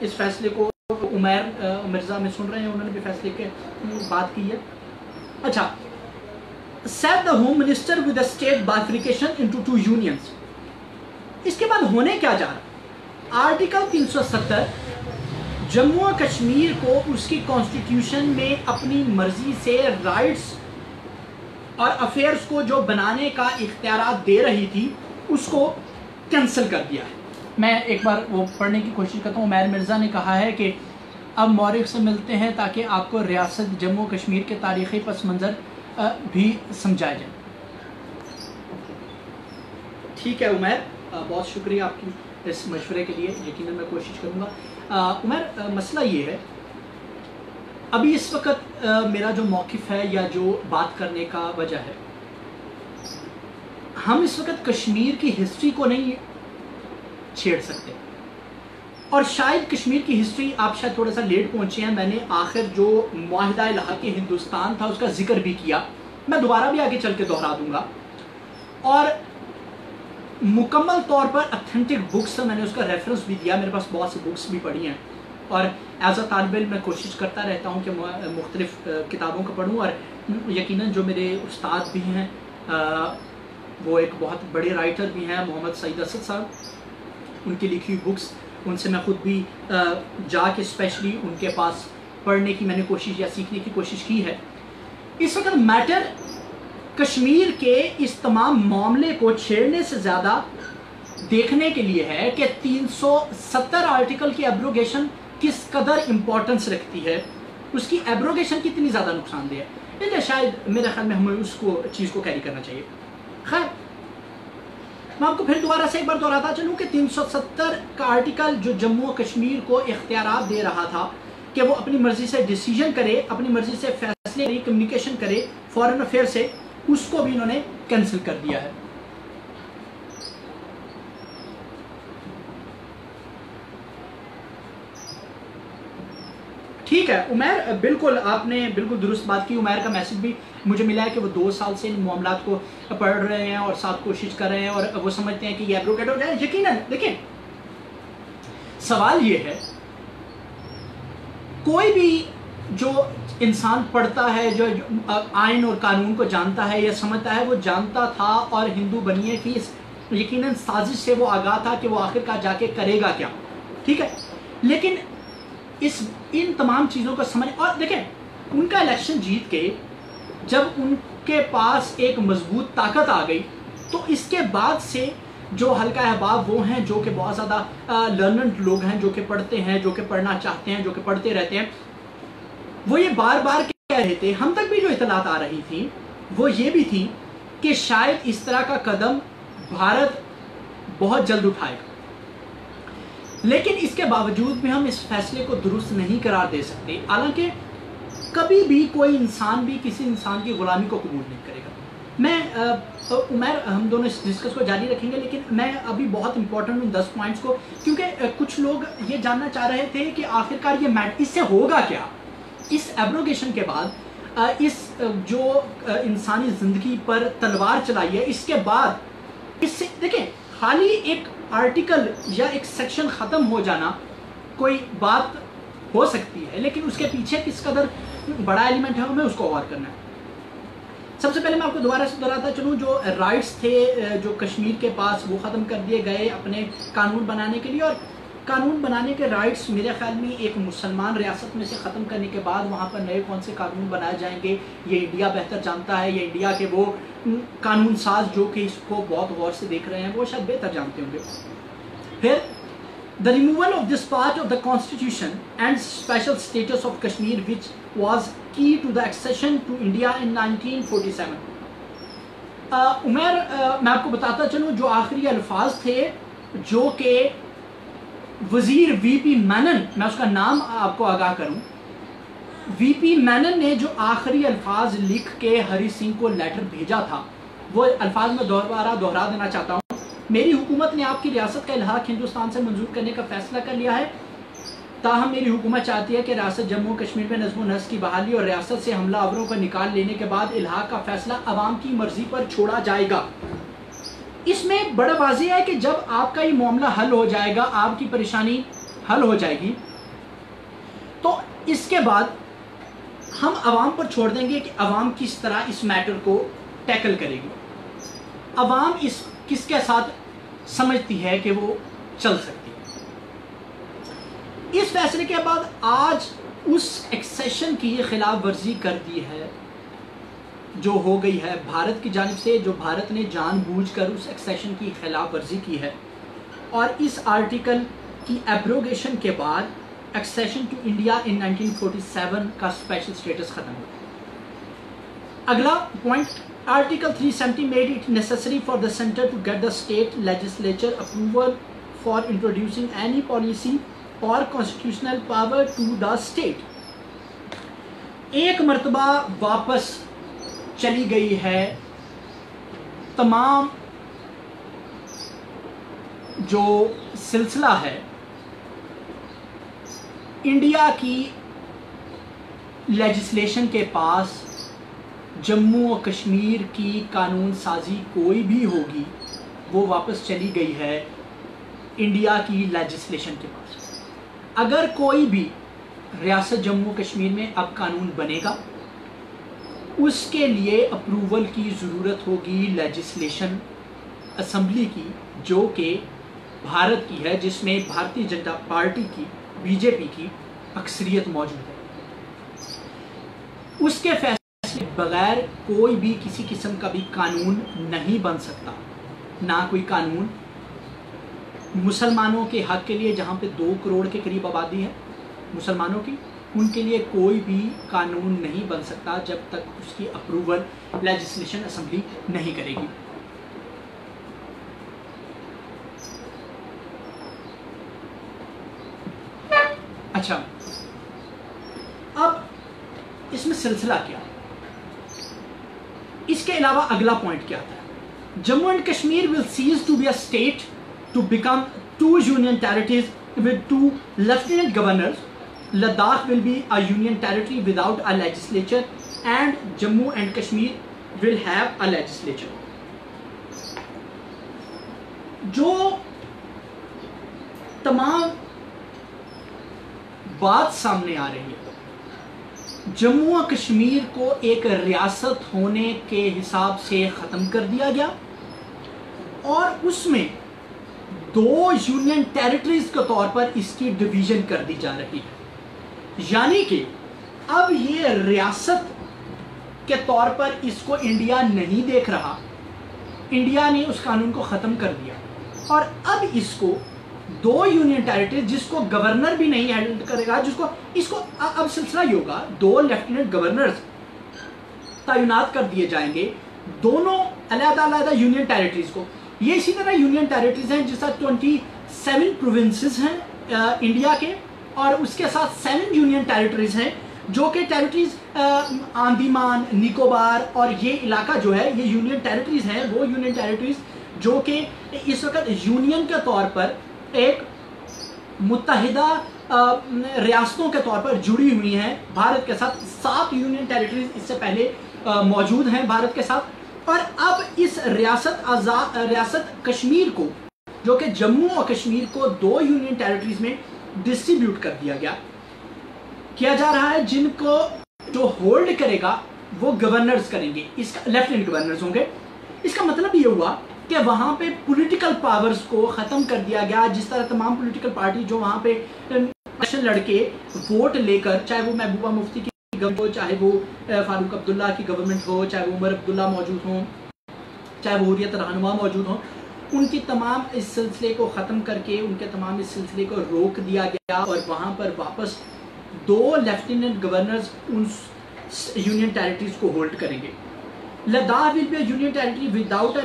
اس فیصلے کو عمیر مرزا میں سن رہے ہیں، انہوں نے بھی فیصلے کے بات کی ہے۔ اچھا set the home minister with state bifurcation into two unions اس کے بعد ہونے کیا جا رہا آرٹیکل تین سو ستر جموں و کشمیر کو اس کی کانسٹیٹیوشن میں اپنی مرضی سے رائٹس اور افیئرس کو جو بنانے کا اختیارات دے رہی تھی اس کو کینسل کر دیا ہے۔ میں ایک بار وہ پڑھنے کی کوشش کرتا ہوں۔ میر مرزا نے کہا ہے کہ اب مورخ سے ملتے ہیں تاکہ آپ کو ریاست جموں کشمیر کے تاریخی پس منظر بھی سمجھایا جائے۔ ٹھیک ہے عمیر۔ بہت شکریہ آپ کی اس مشورے کے لیے، یقیناً میں کوشش کروں گا۔ عمر مسئلہ یہ ہے، ابھی اس وقت میرا جو موقف ہے یا جو بات کرنے کا وجہ ہے، ہم اس وقت کشمیر کی ہسٹری کو نہیں چھیڑ سکتے۔ اور شاید کشمیر کی ہسٹری آپ شاید تھوڑا سا لیٹ پہنچے ہیں، میں نے آخر جو معاہدہ الحاق ہندوستان تھا اس کا ذکر بھی کیا، میں دوبارہ بھی آگے چل کے دہرا دوں گا۔ اور مکمل طور پر اتھینٹک بکس میں نے اس کا ریفرنس بھی دیا، میرے پاس بہت سی بکس بھی پڑھی ہیں۔ اور ایز اے طالب علم میں کوشش کرتا رہتا ہوں کہ مختلف کتابوں کو پڑھوں۔ اور یقیناً جو میرے استاد بھی ہیں وہ ایک بہت بڑے رائٹر بھی ہیں، محمد سعید اسد صاحب۔ ان کی لکھی ہوئی بکس ان سے میں خود بھی جا کے اسپیشلی ان کے پاس پڑھنے کی میں نے کوشش یا سیکھنے کی کوشش کی ہے۔ اس وقت میٹر کشمیر کے اس تمام معاملے کو چھیڑنے سے زیادہ دیکھنے کے لیے ہے کہ تین سو ستر آرٹیکل کی ایبروگیشن کس قدر امپورٹنس رکھتی ہے۔ اس کی ایبروگیشن کتنی زیادہ نقصان دہ ہے۔ شاید میرے خیال میں ہمیں اس کو چیز کو کیری کرنا چاہیے۔ خیر، میں آپ کو پھر دوبارہ سے ایک بار دہراتا چلوں کہ تین سو ستر کا آرٹیکل جو جموں و کشمیر کو اختیارات دے رہا تھا کہ وہ اپنی مرضی سے ڈیسیجن کرے، اپنی مرضی سے فیصلے کمیونیکیشن کرے فورن افیئر سے اس کو بھی انہوں نے کینسل کر دیا ہے۔ ٹھیک ہے، عمیر، بالکل آپ نے بالکل درست بات کی۔ عمیر کا میسج بھی مجھے ملا ہے کہ وہ دو سال سے ان معاملات کو پڑھ رہے ہیں اور ساتھ کوشش کر رہے ہیں اور وہ سمجھتے ہیں کہ یہ ایبروگیٹ ہو جائے۔ یقیناً، دیکھیں، سوال یہ ہے، کوئی بھی جو انسان پڑھتا ہے، جو آئین اور قانون کو جانتا ہے یا سمجھتا ہے، وہ جانتا تھا اور ہندو بنیے کی یقیناً سازش سے وہ آگاہ تھا کہ وہ آخر کا جا کے کرے گا کیا۔ ٹھیک ہے؟ لیکن اس، ان تمام چیزوں کو سمجھ، اور دیکھیں، ان کا الیکشن جیت کے جب ان کے پاس ایک مضبوط طاقت آ گئی، تو اس کے بعد سے جو ہلکا احباب وہ ہیں، جو کہ بہت زیادہ لرنڈ لوگ ہیں، جو کہ پڑھتے ہیں، جو کہ پڑھنا چاہتے ہیں، جو کہ پڑھتے رہتے ہیں وہ یہ بار بار کہہ رہے تھے ہم تک بھی جو اطلاعات آ رہی تھی، وہ یہ بھی تھی کہ شاید اس طرح کا قدم بھارت بہت جلد اٹھائے گا۔ لیکن اس کے باوجود بھی ہم اس فیصلے کو درست نہیں قرار دے سکتے، حالانکہ کبھی بھی کوئی انسان بھی کسی انسان کی غلامی کو قبول نہیں کرے گا۔ میں عمیر ہم دونوں اس ڈسکس کو جاری رکھیں گے، لیکن میں ابھی بہت امپورٹنٹ ہوں دس پوائنٹس کو، کیونکہ کچھ لوگ یہ جاننا چاہ رہے تھے کہ آخرکار یہ میٹ اس سے ہوگا کیا؟ اس ایبروگیشن کے بعد اس جو انسانی زندگی پر تلوار چلائی ہے، اس کے بعد، اس سے، دیکھیں، خالی ایک آرٹیکل یا ایک سیکشن ختم ہو جانا کوئی بات ہو سکتی ہے، لیکن اس کے پیچھے کس قدر بڑا ایلیمنٹ ہے، ہمیں اس کو غور کرنا ہے۔ سب سے پہلے میں آپ کو دوبارہ سے دہراتا چلوں، جو رائٹس تھے جو کشمیر کے پاس وہ ختم کر دیے گئے اپنے قانون بنانے کے لیے، اور قانون بنانے کے رائٹس میرے خیال میں ایک مسلمان ریاست میں سے ختم کرنے کے بعد وہاں پر نئے کون سے قانون بنائے جائیں گے؟ یہ انڈیا بہتر جانتا ہے یا انڈیا کے وہ قانون ساز جو کہ اس کو بہت غور سے دیکھ رہے ہیں، وہ شاید بہتر جانتے ہوں گے۔ پھر the removal of this part of the constitution and special status of Kashmir which was key to the accession to India in nineteen forty seven Umair میں آپ کو بتاتا چلوں، جو آخری الفاظ تھے، جو کہ وزیر وی پی مینن، میں اس کا نام آپ کو آگاہ کروں۔ وی پی مینن نے جو آخری الفاظ لکھ کے ہری سنگھ کو لیٹر بھیجا تھا، وہ الفاظ میں دوبارہ دوہرا دینا چاہتا ہوں۔ میری حکومت نے آپ کی ریاست کا الحاق ہندوستان سے منظور کرنے کا فیصلہ کر لیا ہے۔ تاہم، میری حکومت چاہتی ہے کہ ریاست جموں کشمیر میں نظم و نسق کی بحالی اور ریاست سے حملہ آوروں کو نکال لینے کے بعد الحاق کا فیصلہ عوام کی مرضی پر چھوڑا جائے گا۔ اس میں بڑا واضح ہے کہ جب آپ کا یہ معاملہ حل ہو جائے گا، آپ کی پریشانی حل ہو جائے گی، تو اس کے بعد ہم عوام پر چھوڑ دیں گے کہ عوام کس طرح اس میٹر کو ٹیکل کرے گی۔ عوام اس کس کے ساتھ سمجھتی ہے کہ وہ چل سکتی ہے۔ اس فیصلے کے بعد آج اس ایکسیشن کی خلاف ورزی کر دی ہے۔ جو ہو گئی ہے، بھارت کی جانب سے جو بھارت نے جان بوجھ کر اس ایکسیشن کی خلاف ورزی کی ہے۔ اور اس آرٹیکل کی ایبروگیشن کے بعد ایکسیشن ٹو انڈیا ان 1947 کا اسپیشل سٹیٹس ختم ہو اگلا point article 370 made it necessary for the center to get the state legislature approval for introducing any policy or constitutional power to the state ایک مرتبہ واپس چلی گئی ہے۔ تمام جو سلسلہ ہے، انڈیا کی لیجسلیشن کے پاس جموں و کشمیر کی قانون سازی کوئی بھی ہوگی، وہ واپس چلی گئی ہے انڈیا کی لیجسلیشن کے پاس۔ اگر کوئی بھی ریاست جموں کشمیر میں اب قانون بنے گا اس کے لیے اپروول کی ضرورت ہوگی لیجسلیشن اسمبلی کی، جو کہ بھارت کی ہے، جس میں بھارتی جنتا پارٹی کی، بی جے پی کی اکثریت موجود ہے۔ اس کے فیصلے بغیر کوئی بھی کسی قسم کا بھی قانون نہیں بن سکتا۔ نہ کوئی قانون مسلمانوں کے حق کے لیے، جہاں پہ دو کروڑ کے قریب آبادی ہے، مسلمانوں کی۔ ان کے لیے کوئی بھی قانون نہیں بن سکتا جب تک اس کی اپروول لیجسلیشن اسمبلی نہیں کرے گی۔ اچھا اب اس میں سلسلہ کیا؟ اس کے علاوہ اگلا پوائنٹ کیا تھا؟ Jammu and Kashmir will cease to be a state to become two union territories with two lieutenant governors Ladakh will be a union territory without a legislature and Jammu and Kashmir will have a legislature جو تمام بات سامنے آ رہی ہے، جموں و کشمیر کو ایک ریاست ہونے کے حساب سے ختم کر دیا گیا اور اس میں دو یونین ٹیریٹریز کے طور پر اس کی ڈویژن کر دی جا رہی ہے۔ یعنی کہ اب یہ ریاست کے طور پر اس کو انڈیا نہیں دیکھ رہا، انڈیا نے اس قانون کو ختم کر دیا۔ اور اب اس کو دو یونین ٹیریٹریز جس کو گورنر بھی نہیں ہینڈل کرے گا، جس کو، اس کو اب سلسلہ یہ ہوگا، دو لیفٹیننٹ گورنرز تعینات کر دیے جائیں گے دونوں علیحدہ علیحدہ یونین ٹیریٹریز کو۔ یہ اسی طرح یونین ٹیریٹریز ہیں جس طرح ٹوینٹی سیون پروونسز ہیں انڈیا کے۔ اور اس کے ساتھ سیون یونین ٹیریٹریز ہیں، جو کہ ٹیریٹریز آندیمان، نکوبار اور یہ علاقہ جو ہے، یہ یونین ٹیریٹریز ہیں، وہ یونین ٹیریٹریز جو کہ اس وقت یونین کے طور پر ایک متحدہ ریاستوں کے طور پر جڑی ہوئی ہیں۔ بھارت کے ساتھ سات یونین ٹیریٹریز اس سے پہلے موجود ہیں بھارت کے ساتھ۔ اور اب اس ریاست ریاست کشمیر کو، جو کہ جموں اور کشمیر کو دو یونین ٹیریٹریز میں ڈسٹریبیوٹ کر دیا گیا۔ کیا جا رہا ہے، جن کو جو ہولڈ کرے گا، وہ گورنرز کریں گے۔ اس کا لیفٹیننٹ گورنرز ہوں گے۔ اس کا مطلب یہ ہوا کہ وہاں پہ پولیٹیکل پاورز کو ختم کر دیا گیا۔ جس طرح تمام پولیٹیکل پارٹی جو وہاں پہ لڑکے ووٹ لے کر، چاہے وہ محبوبہ مفتی کی گورنمنٹ ہو، چاہے وہ فاروق عبداللہ کی گورنمنٹ ہو، چاہے وہ عمر عبداللہ موجود ہوں، چاہے وہ حریت رہنما موجود ہوں ان کی تمام اس سلسلے کو ختم کر کے ان کے تمام اس سلسلے کو روک دیا گیا اور وہاں پر واپس دو لیفٹیننٹ گورنرز ان یونین ٹیریٹریز کو ہولڈ کریں گے۔ Ladakh will be a union territory without a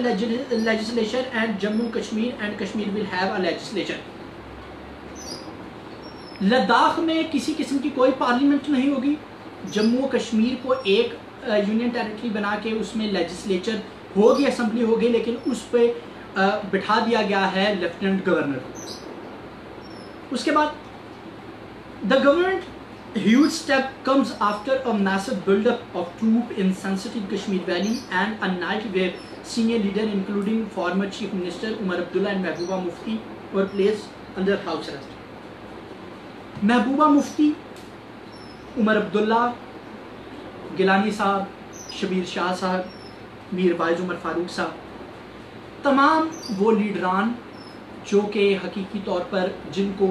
legislation and Jammu Kashmir and Kashmir will have Ladakh میں کسی قسم کی کوئی پارلیمنٹ نہیں ہوگی۔ جموں کشمیر کو ایک یونین ٹیریٹری بنا کے اس میں لیجسلیچر ہوگی اسمبلی ہوگی، لیکن اس پہ بٹھا دیا گیا ہے لیفٹنٹ گورنر۔ کو اس کے بعد the government huge step comes after a massive build up of troop in sensitive Kashmir valley and a night where senior leader including former chief minister Omar Abdullah and Mehbooba Mufti are placed under house arrest Mehbooba Mufti Omar Abdullah Gilani صاحب شبیر شاہ صاحب میر بائز عمر فاروق صاحب تمام وہ لیڈران جو کہ حقیقی طور پر جن کو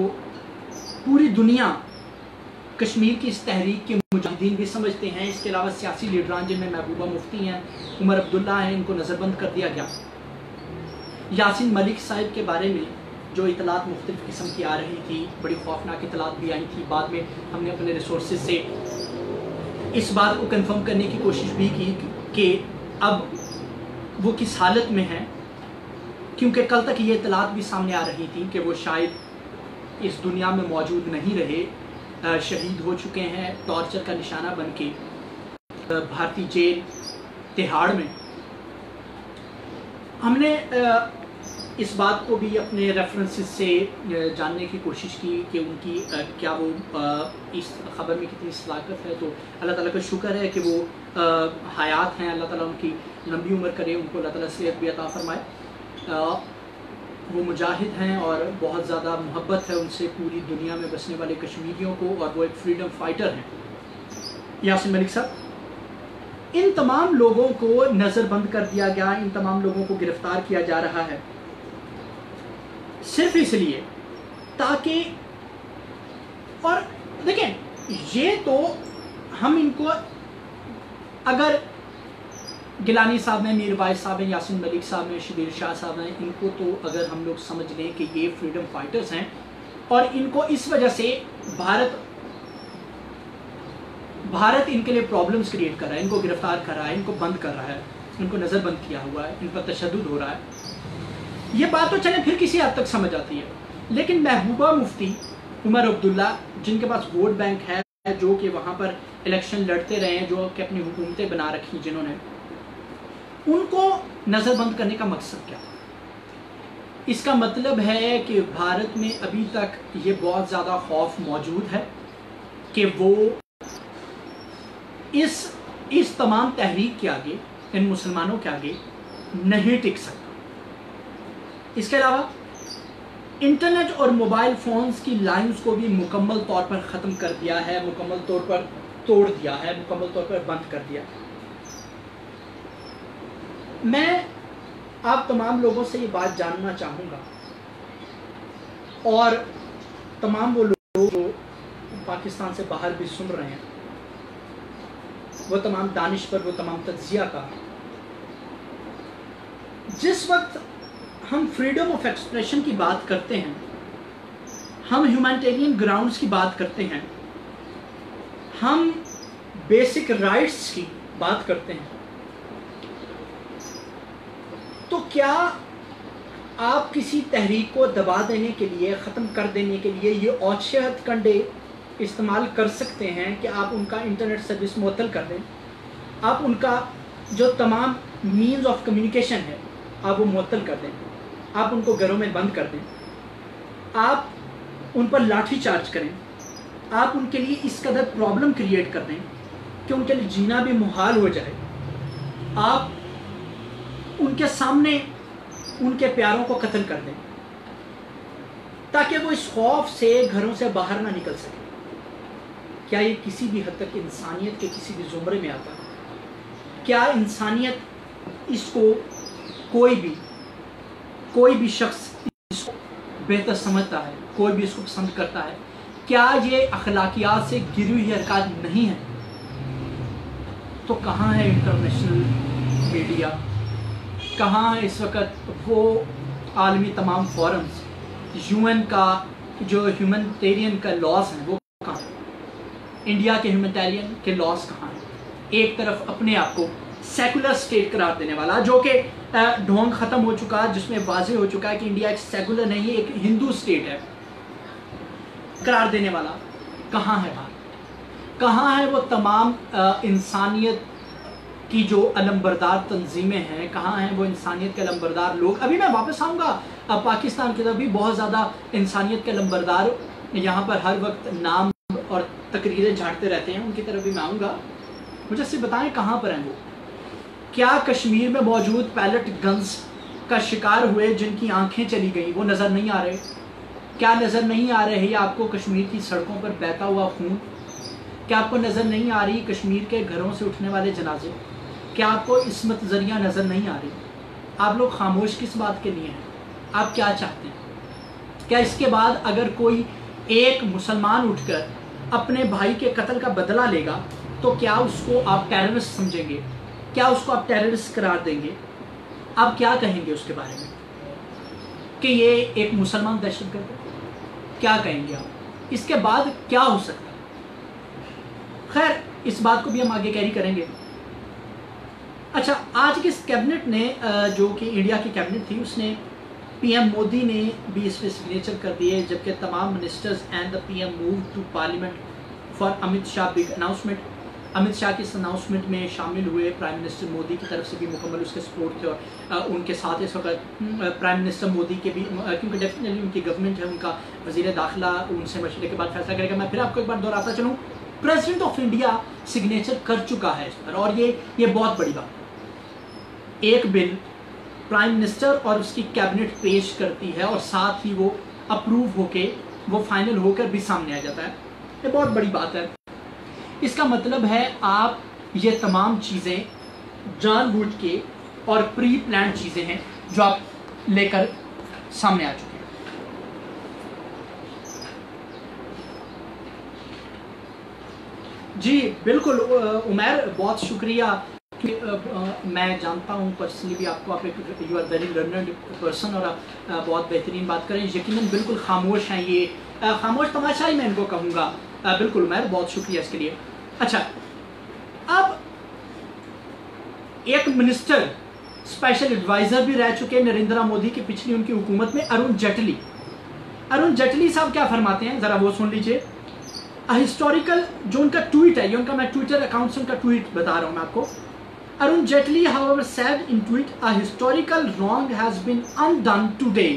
پوری دنیا کشمیر کی اس تحریک کے مجاہدین بھی سمجھتے ہیں، اس کے علاوہ سیاسی لیڈران جن میں محبوبہ مفتی ہیں، عمر عبداللہ ہیں، ان کو نظر بند کر دیا گیا۔ یاسین ملک صاحب کے بارے میں جو اطلاعات مختلف قسم کی آ رہی تھی، بڑی خوفناک اطلاعات بھی آئی تھی، بعد میں ہم نے اپنے ریسورسز سے اس بات کو کنفرم کرنے کی کوشش بھی کی کہ اب وہ کس حالت میں ہیں کیونکہ کل تک یہ اطلاعات بھی سامنے آ رہی تھی کہ وہ شاید اس دنیا میں موجود نہیں رہے شہید ہو چکے ہیں، ٹارچر کا نشانہ بن کے بھارتی جیل، تہاڑ میں۔ ہم نے اس بات کو بھی اپنے ریفرنسز سے جاننے کی کوشش کی کہ ان کی کیا وہ اس خبر میں کتنی صلاقت ہے۔ تو اللہ تعالیٰ کا شکر ہے کہ وہ حیات ہیں۔ اللہ تعالیٰ ان کی لمبی عمر کرے، ان کو اللہ تعالیٰ صحت بھی عطا فرمائے۔ وہ مجاہد ہیں اور بہت زیادہ محبت ہے ان سے پوری دنیا میں بسنے والے کشمیریوں کو اور وہ ایک فریڈم فائٹر ہیں۔ یاسین ملک صاحب، ان تمام لوگوں کو نظر بند کر دیا گیا، ان تمام لوگوں کو گرفتار کیا جا رہا ہے۔ صرف اس لیے تاکہ اور دیکھیں، یہ تو ہم ان کو اگر گلانی صاحب ہیں، میر باعث صاحب ہیں، یاسین ملک صاحب ہیں، شبیر شاہ صاحب ہیں۔ ان کو تو اگر ہم لوگ سمجھ لیں کہ یہ فریڈم فائٹرز ہیں، اور ان کو اس وجہ سے بھارت بھارت ان کے لیے پرابلمز کریٹ کر رہا ہے، ان کو گرفتار کر رہا ہے، ان کو بند کر رہا ہے، ان کو نظر بند کیا ہوا ہے، ان پر تشدد ہو رہا ہے۔ یہ بات تو چلے پھر کسی حد تک سمجھ آتی ہے۔ لیکن محبوبہ مفتی عمر عبداللہ، جن کے پاس ووٹ بینک ہے، جو کہ وہاں پر الیکشن لڑتے رہے ہیں، جو کہ اپنی حکومتیں بنا رکھی جنہوں نے ان کو نظر بند کرنے کا مقصد کیا اس کا مطلب ہے کہ بھارت میں ابھی تک یہ بہت زیادہ خوف موجود ہے کہ وہ اس اس تمام تحریک کے آگے ان مسلمانوں کے آگے نہیں ٹک سکتا اس کے علاوہ انٹرنیٹ اور موبائل فونز کی لائنز کو بھی مکمل طور پر ختم کر دیا ہے مکمل طور پر توڑ دیا ہے مکمل طور پر بند کر دیا ہے میں آپ تمام لوگوں سے یہ بات جاننا چاہوں گا۔ اور تمام وہ لوگ جو پاکستان سے باہر بھی سن رہے ہیں، وہ تمام دانش پر، وہ تمام تجزیہ کا۔ جس وقت ہم فریڈم آف ایکسپریشن کی بات کرتے ہیں، ہم ہیومینٹیرین گراؤنڈز کی بات کرتے ہیں، ہم بیسک رائٹس کی بات کرتے ہیں تو کیا آپ کسی تحریک کو دبا دینے کے لیے، ختم کر دینے کے لیے یہ اوچھت کنڈے استعمال کر سکتے ہیں کہ آپ ان کا انٹرنیٹ سروس معطل کر دیں؟ آپ ان کا جو تمام مینز آف کمیونیکیشن ہے، آپ وہ معطل کر دیں۔ آپ ان کو گھروں میں بند کر دیں۔ آپ ان پر لاٹھی چارج کریں۔ آپ ان کے لیے اس قدر پرابلم کریٹ کر دیں کہ ان کے لیے جینا بھی محال ہو جائے۔ آپ ان کے سامنے ان کے پیاروں کو قتل کر دیں تاکہ وہ اس خوف سے گھروں سے باہر نہ نکل سکے۔ کیا یہ کسی بھی حد تک انسانیت کے کسی بھی زمرے میں آتا؟ ہے کیا انسانیت اس کو کوئی بھی کوئی بھی شخص اس کو بہتر سمجھتا ہے، کوئی بھی اس کو پسند کرتا ہے؟ کیا یہ اخلاقیات سے گری ہوئی حرکات نہیں ہے تو کہاں ہے انٹرنیشنل میڈیا؟ کہاں اس وقت وہ عالمی تمام فورمز یو این کا جو ہیومنٹیرین کا لاس ہیں، وہ کہاں انڈیا کے ہیومنٹیرین کے لاس کہاں ہیں؟ ایک طرف اپنے آپ کو سیکولر سٹیٹ قرار دینے والا، جو کہ ڈھونگ ختم ہو چکا، جس میں واضح ہو چکا ہے کہ انڈیا ایک سیکولر نہیں، ایک ہندو سٹیٹ ہے، قرار دینے والا، کہاں ہے بات کہاں ہے وہ تمام انسانیت کی جو علمبردار تنظیمیں ہیں، کہاں ہیں وہ انسانیت کے علمبردار لوگ۔ ابھی میں واپس آؤں گا۔ پاکستان کی طرف بھی بہت زیادہ انسانیت کے علمبردار یہاں پر ہر وقت نام اور تقریریں جھاڑتے رہتے ہیں۔ ان کی طرف بھی میں آؤں گا۔ مجھے سے بتائیں کہاں پر ہیں وہ۔ کیا کشمیر میں موجود پیلٹ گنز کا شکار ہوئے جن کی آنکھیں چلی گئیں؟ وہ نظر نہیں آ رہے۔ کیا نظر نہیں آ رہے آپ کو کشمیر کی سڑکوں پر بہتا ہوا خون؟ کیا آپ کو نظر نہیں آ رہی کشمیر کے گھروں سے اٹھنے والے جنازے؟ کیا آپ کو عصمت ذریعہ نظر نہیں آ رہی؟ آپ لوگ خاموش کس بات کے لیے ہیں؟ آپ کیا چاہتے ہیں؟ کیا اس کے بعد اگر کوئی ایک مسلمان اٹھ کر اپنے بھائی کے قتل کا بدلہ لے گا، تو کیا اس کو آپ ٹیررسٹ سمجھیں گے؟ کیا اس کو آپ ٹیررسٹ قرار دیں گے؟ آپ کیا کہیں گے اس کے بارے میں؟ کہ یہ ایک مسلمان دہشت گرد ہے؟ کیا کہیں گے آپ؟ اس کے بعد کیا ہو سکتا ہے؟ خیر، اس بات کو بھی ہم آگے کیری کریں گے۔ اچھا آج کی اس کیبنٹ نے جو کہ انڈیا کی کیبنٹ تھی، اس نے پی ایم مودی نے بھی اس پہ سگنیچر کر دیے، جبکہ تمام ministers and the P M move to parliament for Amit Shah big announcement Amit Shah کی اس اناؤنسمنٹ میں شامل ہوئے پرائم منسٹر مودی کی طرف سے بھی مکمل اس کے سپورٹ تھے اور ان کے ساتھ اس وقت پرائم منسٹر مودی کے بھی کیونکہ ڈیفینیٹلی ان کی گورنمنٹ ہے، ان کا وزیر داخلہ ان سے مشورے کے بعد فیصلہ کرے گا۔ میں پھر آپ کو ایک بار دہراتا چلوں۔ پریزیڈنٹ آف انڈیا سگنیچر کر چکا ہے اس پر اور یہ یہ بہت بڑی بات۔ ایک بل پرائم منسٹر اور اس کی کیبنٹ پیش کرتی ہے اور ساتھ ہی وہ اپروو ہو کے وہ فائنل ہو کر بھی سامنے آ جاتا ہے۔ یہ بہت بڑی بات ہے۔ اس کا مطلب ہے آپ یہ تمام چیزیں جان بوجھ کے اور پری پلانڈ چیزیں ہیں جو آپ لے کر سامنے آ چکے ہیں۔ جی بالکل عمیر، بہت شکریہ۔ میں جانتا ہوں پرسنلی بھی آپ کو، آپ ایک you are very learned person اور بہت بہترین بات کریں۔ یقیناً بالکل خاموش ہیں یہ خاموش تماشا ہی میں ان کو کہوں گا۔ بالکل عمیر بہت شکریہ اس کے لیے۔ اچھا اب ایک منسٹر اسپیشل ایڈوائزر بھی رہ چکے نریندرا مودی کی پچھلی ان کی حکومت میں، ارون جیٹلی۔ ارون جیٹلی صاحب کیا فرماتے ہیں؟ ذرا وہ سن لیجیے۔ ہسٹوریکل جو ان کا ٹویٹ ہے، یہ ان کا میں ٹویٹر اکاؤنٹ سے ان کا ٹویٹ بتا رہا ہوں میں آپ کو۔ Arun Jaitley however said in tweet a historical wrong has been undone today.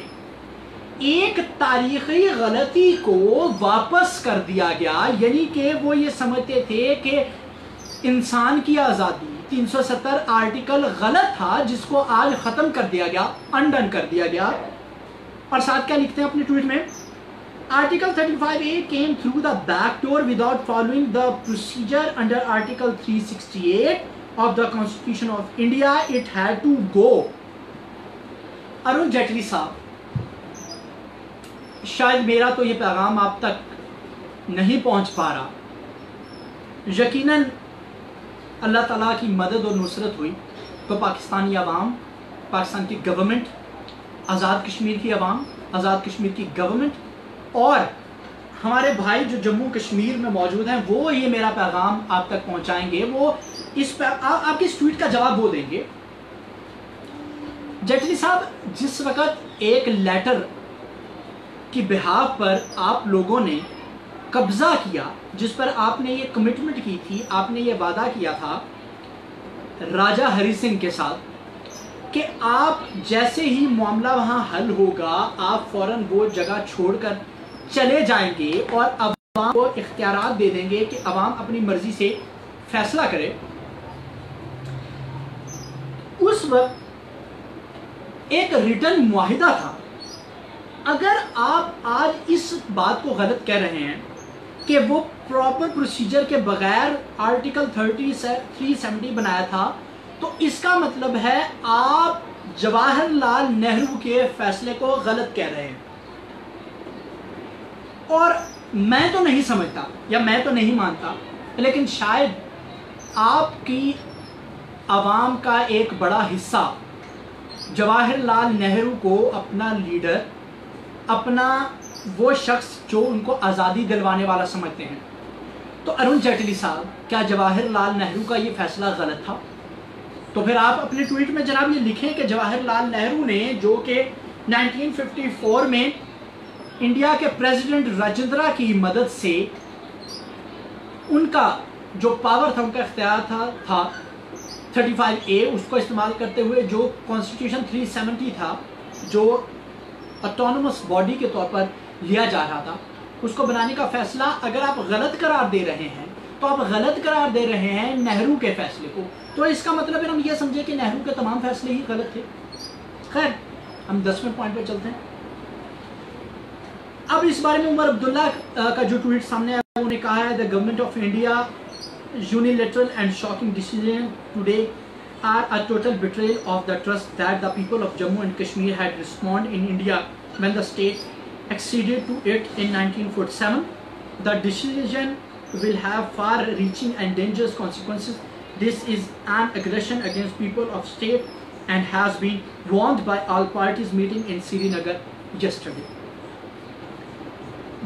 ایک تاریخی غلطی کو واپس کر دیا گیا یعنی کہ وہ یہ سمجھتے تھے کہ انسان کی آزادی تین سو ستر آرٹیکل غلط تھا جس کو آج ختم کر دیا گیا انڈن کر دیا گیا اور ساتھ کیا لکھتے ہیں اپنے ٹویٹ میں article 35 A came through the back door without following the procedure under article 368 of the constitution of India it had to go. Arun Jaitley صاحب شاید میرا تو یہ پیغام آپ تک نہیں پہنچ پا رہا. یقیناً اللہ تعالیٰ کی مدد اور نصرت ہوئی تو پاکستانی عوام، پاکستان کی گورنمنٹ آزاد کشمیر کی عوام، آزاد کشمیر کی گورنمنٹ اور ہمارے بھائی جو جموں کشمیر میں موجود ہیں، وہ یہ میرا پیغام آپ تک پہنچائیں گے، وہ اس پہ آپ کی اس ٹویٹ کا جواب وہ دیں گے۔ جیٹلی صاحب، جس وقت ایک لیٹر کی بحاف پر آپ لوگوں نے قبضہ کیا، جس پر آپ نے یہ کمٹمنٹ کی تھی، آپ نے یہ وعدہ کیا تھا راجہ ہری سنگھ کے ساتھ، کہ آپ جیسے ہی معاملہ وہاں حل ہوگا، آپ فوراً وہ جگہ چھوڑ کر چلے جائیں گے اور عوام کو اختیارات دے دیں گے کہ عوام اپنی مرضی سے فیصلہ کرے۔ اس وقت ایک ریٹرن معاہدہ تھا۔ اگر آپ آج اس بات کو غلط کہہ رہے ہیں کہ وہ پراپر پروسیجر کے بغیر آرٹیکل تھرٹی تھری سیونٹی بنایا تھا، تو اس کا مطلب ہے آپ جواہر لال نہرو کے فیصلے کو غلط کہہ رہے ہیں۔ اور میں تو نہیں سمجھتا یا میں تو نہیں مانتا، لیکن شاید آپ کی عوام کا ایک بڑا حصہ۔ جواہر لال نہرو کو اپنا لیڈر، اپنا وہ شخص جو ان کو آزادی دلوانے والا سمجھتے ہیں۔ تو ارون جیٹلی صاحب، کیا جواہر لال نہرو کا یہ فیصلہ غلط تھا؟ تو پھر آپ اپنے ٹویٹ میں جناب یہ لکھیں کہ جواہر لال نہرو نے جو کہ 1954 میں انڈیا کے پریزیڈنٹ راجندرا کی مدد سے ان کا جو پاور تھا، ان کا اختیار تھا تھا 35 اے اس کو استعمال کرتے ہوئے جو کانسٹیٹیوشن 370 تھا، جو اٹونومس باڈی کے طور پر لیا جا رہا تھا، اس کو بنانے کا فیصلہ اگر آپ غلط قرار دے رہے ہیں، تو آپ غلط قرار دے رہے ہیں نہرو کے فیصلے کو۔ تو اس کا مطلب ہے ہم یہ سمجھے کہ نہرو کے تمام فیصلے ہی غلط تھے۔ خیر، ہم دسویں پوائنٹ پہ چلتے ہیں۔ اب اس بارے میں عمر عبداللہ کا جو ٹویٹ سامنے آیا، انہوں نے کہا ہے the government of India unilateral and shocking decision today are a total betrayal of the trust that the people of Jammu and Kashmir had responded in India when the state acceded to it in 1947. The decision will have far-reaching and dangerous consequences. This is an aggression against people of state and has been warned by all parties meeting in Srinagar yesterday.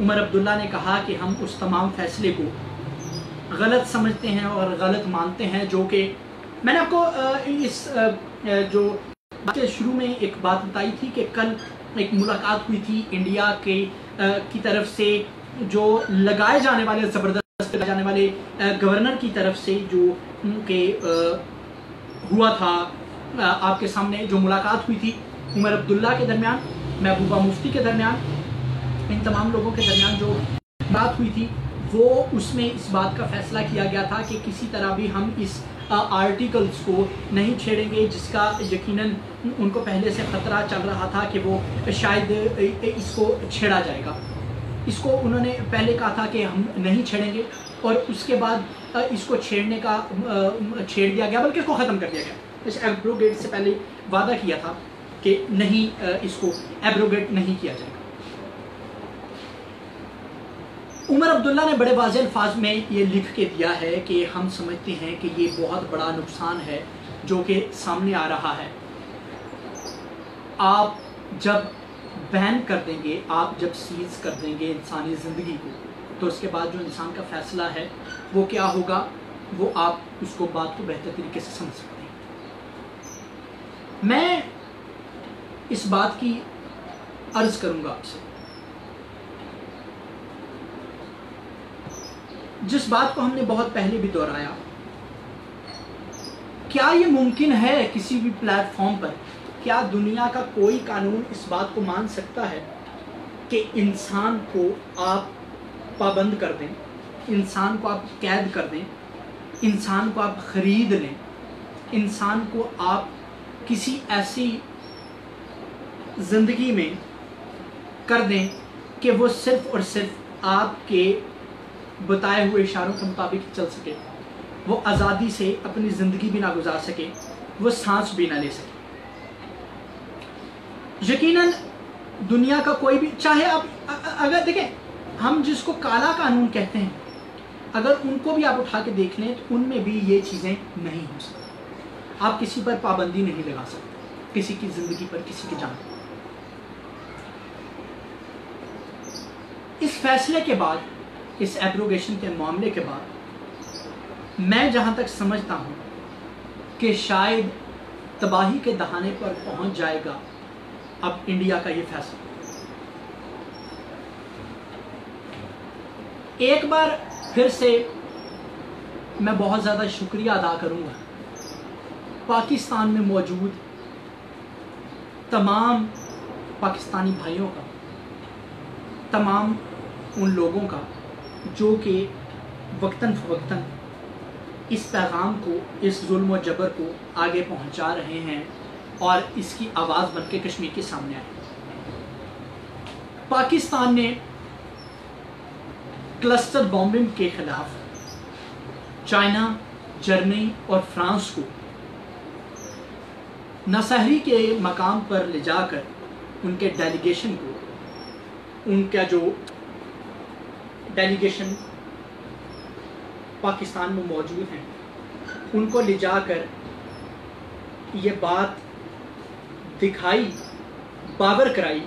Omar Abdullah نے کہا کہ ہم اس تمام فیصلے کو غلط سمجھتے ہیں اور غلط مانتے ہیں جو کہ میں نے آپ کو اس جو شروع میں ایک بات بتائی تھی کہ کل ایک ملاقات ہوئی تھی انڈیا کے کی طرف سے جو لگائے جانے والے، زبردست لگائے جانے والے گورنر کی طرف سے جو کہ ہوا تھا آپ کے سامنے جو ملاقات ہوئی تھی عمر عبداللہ کے درمیان، محبوبہ مفتی کے درمیان ان تمام لوگوں کے درمیان جو بات ہوئی تھی، وہ اس میں اس بات کا فیصلہ کیا گیا تھا کہ کسی طرح بھی ہم اس آرٹیکلز کو نہیں چھیڑیں گے، جس کا یقیناً ان کو پہلے سے خطرہ چل رہا تھا کہ وہ شاید اس کو چھیڑا جائے گا۔ اس کو انہوں نے پہلے کہا تھا کہ ہم نہیں چھیڑیں گے اور اس کے بعد اس کو چھیڑنے کا چھیڑ دیا گیا، بلکہ اس کو ختم کر دیا گیا۔ اس ایبروگیٹ سے پہلے وعدہ کیا تھا کہ نہیں اس کو ایبروگیٹ نہیں کیا جائے گا عمر عبداللہ نے بڑے واضح الفاظ میں یہ لکھ کے دیا ہے کہ ہم سمجھتے ہیں کہ یہ بہت بڑا نقصان ہے جو کہ سامنے آ رہا ہے۔ آپ جب بین کر دیں گے، آپ جب سیز کر دیں گے انسانی زندگی کو، تو اس کے بعد جو انسان کا فیصلہ ہے، وہ کیا ہوگا؟ وہ آپ اس کو بات کو بہتر طریقے سے سمجھ سکتے ہیں۔ میں اس بات کی عرض کروں گا آپ سے جس بات کو ہم نے بہت پہلے بھی دہرایا۔ کیا یہ ممکن ہے کسی بھی پلیٹ فارم پر؟ کیا دنیا کا کوئی قانون اس بات کو مان سکتا ہے کہ انسان کو آپ پابند کر دیں، انسان کو آپ قید کر دیں، انسان کو آپ خرید لیں، انسان کو آپ کسی ایسی زندگی میں کر دیں کہ وہ صرف اور صرف آپ کے بتائے ہوئے اشاروں کے مطابق چل سکے۔ وہ آزادی سے اپنی زندگی بھی نہ گزار سکے، وہ سانس بھی نہ لے سکے۔ یقیناً دنیا کا کوئی بھی، چاہے آپ، اگر دیکھیں، ہم جس کو کالا قانون کہتے ہیں، اگر ان کو بھی آپ اٹھا کے دیکھ لیں، تو ان میں بھی یہ چیزیں نہیں ہو سکتی۔ آپ کسی پر پابندی نہیں لگا سکتے، کسی کی زندگی پر، کسی کی جان اس فیصلے کے بعد اس ایبروگیشن کے معاملے کے بعد میں جہاں تک سمجھتا ہوں کہ شاید تباہی کے دہانے پر پہنچ جائے گا، اب انڈیا کا یہ فیصلہ۔ ایک بار پھر سے میں بہت زیادہ شکریہ ادا کروں گا۔ پاکستان میں موجود تمام پاکستانی بھائیوں کا، تمام ان لوگوں کا۔ جو کہ وقتاً فوقتاً اس پیغام کو، اس ظلم و جبر کو آگے پہنچا رہے ہیں اور اس کی آواز بن کے کشمیر کے سامنے آئے پاکستان نے کلسٹر بامبنگ کے خلاف چائنا، جرمنی اور فرانس کو نصحری کے مقام پر لے جا کر ان کے ڈیلیگیشن کو، ان کا جو ڈیلیگیشن پاکستان میں موجود ہیں۔ ان کو لے جا کر یہ بات دکھائی، باور کرائی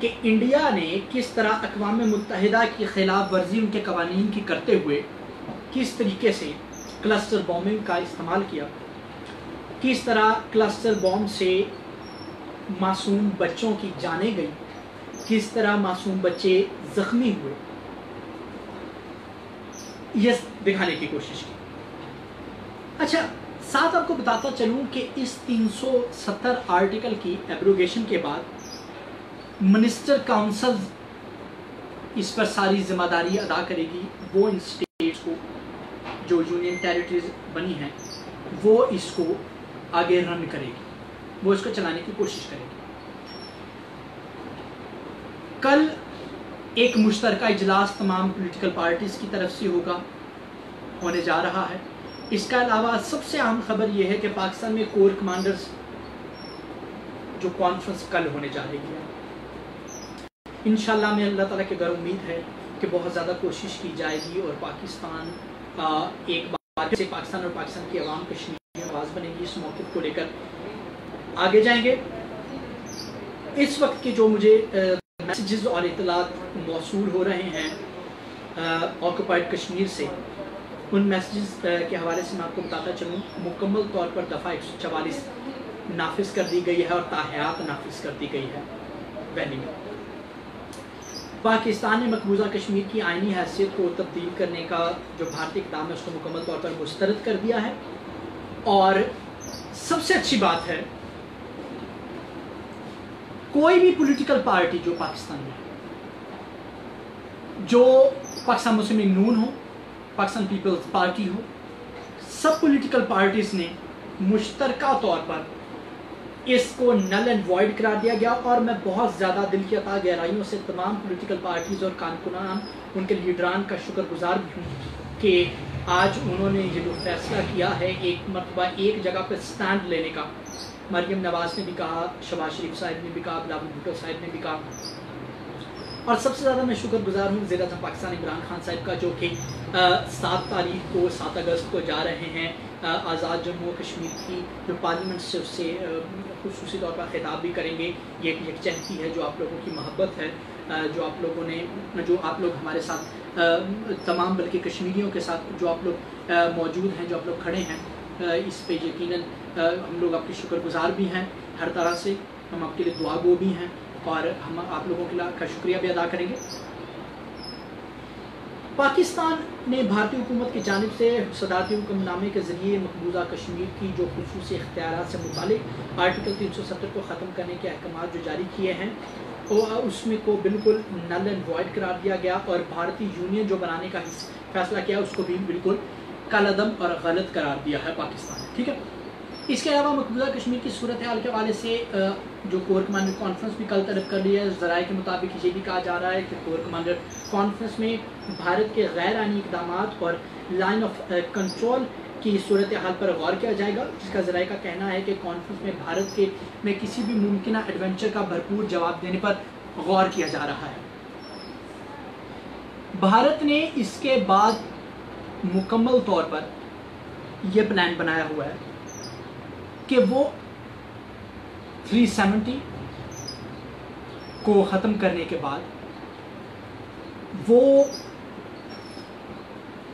کہ انڈیا نے کس طرح اقوام متحدہ کی خلاف ورزی ان کے قوانین کی کرتے ہوئے کس طریقے سے کلسٹر بومنگ کا استعمال کیا، کس طرح کلسٹر بوم سے معصوم بچوں کی جانیں گئی کس طرح معصوم بچے زخمی ہوئے۔ یہ دکھانے کی کوشش کی۔ اچھا ساتھ آپ کو بتاتا چلوں کہ اس تین سو ستر آرٹیکل کی ایبروگیشن کے بعد منسٹر کاؤنسل اس پر ساری ذمہ داری ادا کرے گی۔ وہ ان سٹیٹس کو، جو یونین ٹیریٹریز بنی ہیں، وہ اس کو آگے رن کرے گی۔ وہ اس کو چلانے کی کوشش کرے گی۔ کل ایک مشترکہ اجلاس تمام پولیٹیکل پارٹیز کی طرف سے ہوگا، ہونے جا رہا ہے۔ اس کا علاوہ سب سے اہم خبر یہ ہے کہ پاکستان میں کور کمانڈرز جو کانفرنس کل ہونے جا رہی ہے۔ انشاءاللہ میں اللہ تعالیٰ کے گھر امید ہے کہ بہت زیادہ کوشش کی جائے گی اور پاکستان ایک بار سے پاکستان اور پاکستان کی عوام کشمیر میں آواز بنے گی۔ اس موقع کو لے کر آگے جائیں گے۔ اس وقت کی جو مجھے میسیجز اور اطلاعات موصول ہو رہے ہیں آکوپائڈ کشمیر سے۔ ان میسیجز کے حوالے سے میں آپ کو بتاتا چلوں، مکمل طور پر دفعہ ایک سو چوالیس نافذ کر دی گئی ہے اور تاحیات نافذ کر دی گئی ہے ویلی میں۔ پاکستان نے مقبوضہ کشمیر کی آئینی حیثیت کو تبدیل کرنے کا جو بھارتی اقدام ہے، اس کو مکمل طور پر مسترد کر دیا ہے۔ اور سب سے اچھی بات ہے کوئی بھی پولیٹیکل پارٹی جو پاکستان میں جو پاکستان مسلم نون ہو، پاکستان پیپلز پارٹی ہو، سب پولیٹیکل پارٹیز نے مشترکہ طور پر اس کو نل اینڈ وائڈ قرار دیا گیا اور میں بہت زیادہ دل کی عطا گہرائیوں سے تمام پولیٹیکل پارٹیز اور کارکنان ان کے لیڈران کا شکر گزار بھی ہوں کہ آج انہوں نے یہ جو فیصلہ کیا ہے، ایک مرتبہ ایک جگہ پہ سٹینڈ لینے کا مریم نواز نے بھی کہا شباز شریف صاحب نے بھی کہا بلاول بھٹو صاحب نے بھی کہا۔ اور سب سے زیادہ میں شکر گزار ہوں زیر اعظم پاکستان عمران خان صاحب کا، جو کہ سات تاریخ کو، سات اگست کو جا رہے ہیں۔ آزاد جموں کشمیر کی جو پارلیمنٹ سے اس سے خصوصی طور پر خطاب بھی کریں گے۔ یہ ایک یکجہتی ہے جو آپ لوگوں کی محبت ہے۔ جو آپ لوگوں نے، جو آپ لوگ ہمارے ساتھ تمام بلکہ کشمیریوں کے ساتھ جو آپ لوگ موجود ہیں، جو آپ لوگ کھڑے ہیں اس پہ یقیناً ہم لوگ آپ کے شکر گزار بھی ہیں۔ ہر طرح سے ہم آپ کے لیے دعا گو بھی ہیں اور ہم آپ لوگوں کے کا شکریہ بھی ادا کریں گے۔ پاکستان نے بھارتی حکومت کی جانب سے صدارتی حکم نامے کے ذریعے مقبوضہ کشمیر کی جو خصوصی اختیارات سے متعلق آرٹیکل تین سو ستر کو ختم کرنے کے احکامات جو جاری کیے ہیں اس میں کو بالکل نل اینڈ وائڈ قرار دیا گیا اور بھارتی یونین جو بنانے کا فیصلہ کیا، اس کو بھی بالکل کل عدم اور غلط قرار دیا ہے پاکستان ٹھیک ہے؟ اس کے علاوہ مقبوضہ کشمیر کی صورتحال کے حوالے سے جو کور کمانڈر کانفرنس بھی کل طلب کر لی ہے، ذرائع کے مطابق یہ بھی کہا جا رہا ہے کہ کور کمانڈر کانفرنس میں بھارت کے غیر آئینی اقدامات اور لائن آف کنٹرول کی صورتحال پر غور کیا جائے گا، جس کا ذرائع کا کہنا ہے کہ کانفرنس میں بھارت کے، میں کسی بھی ممکنہ ایڈونچر کا بھرپور جواب دینے پر غور کیا جا رہا ہے۔ بھارت نے اس کے بعد مکمل طور پر یہ پلان بنایا ہوا ہے کہ وہ 370 کو ختم کرنے کے بعد وہ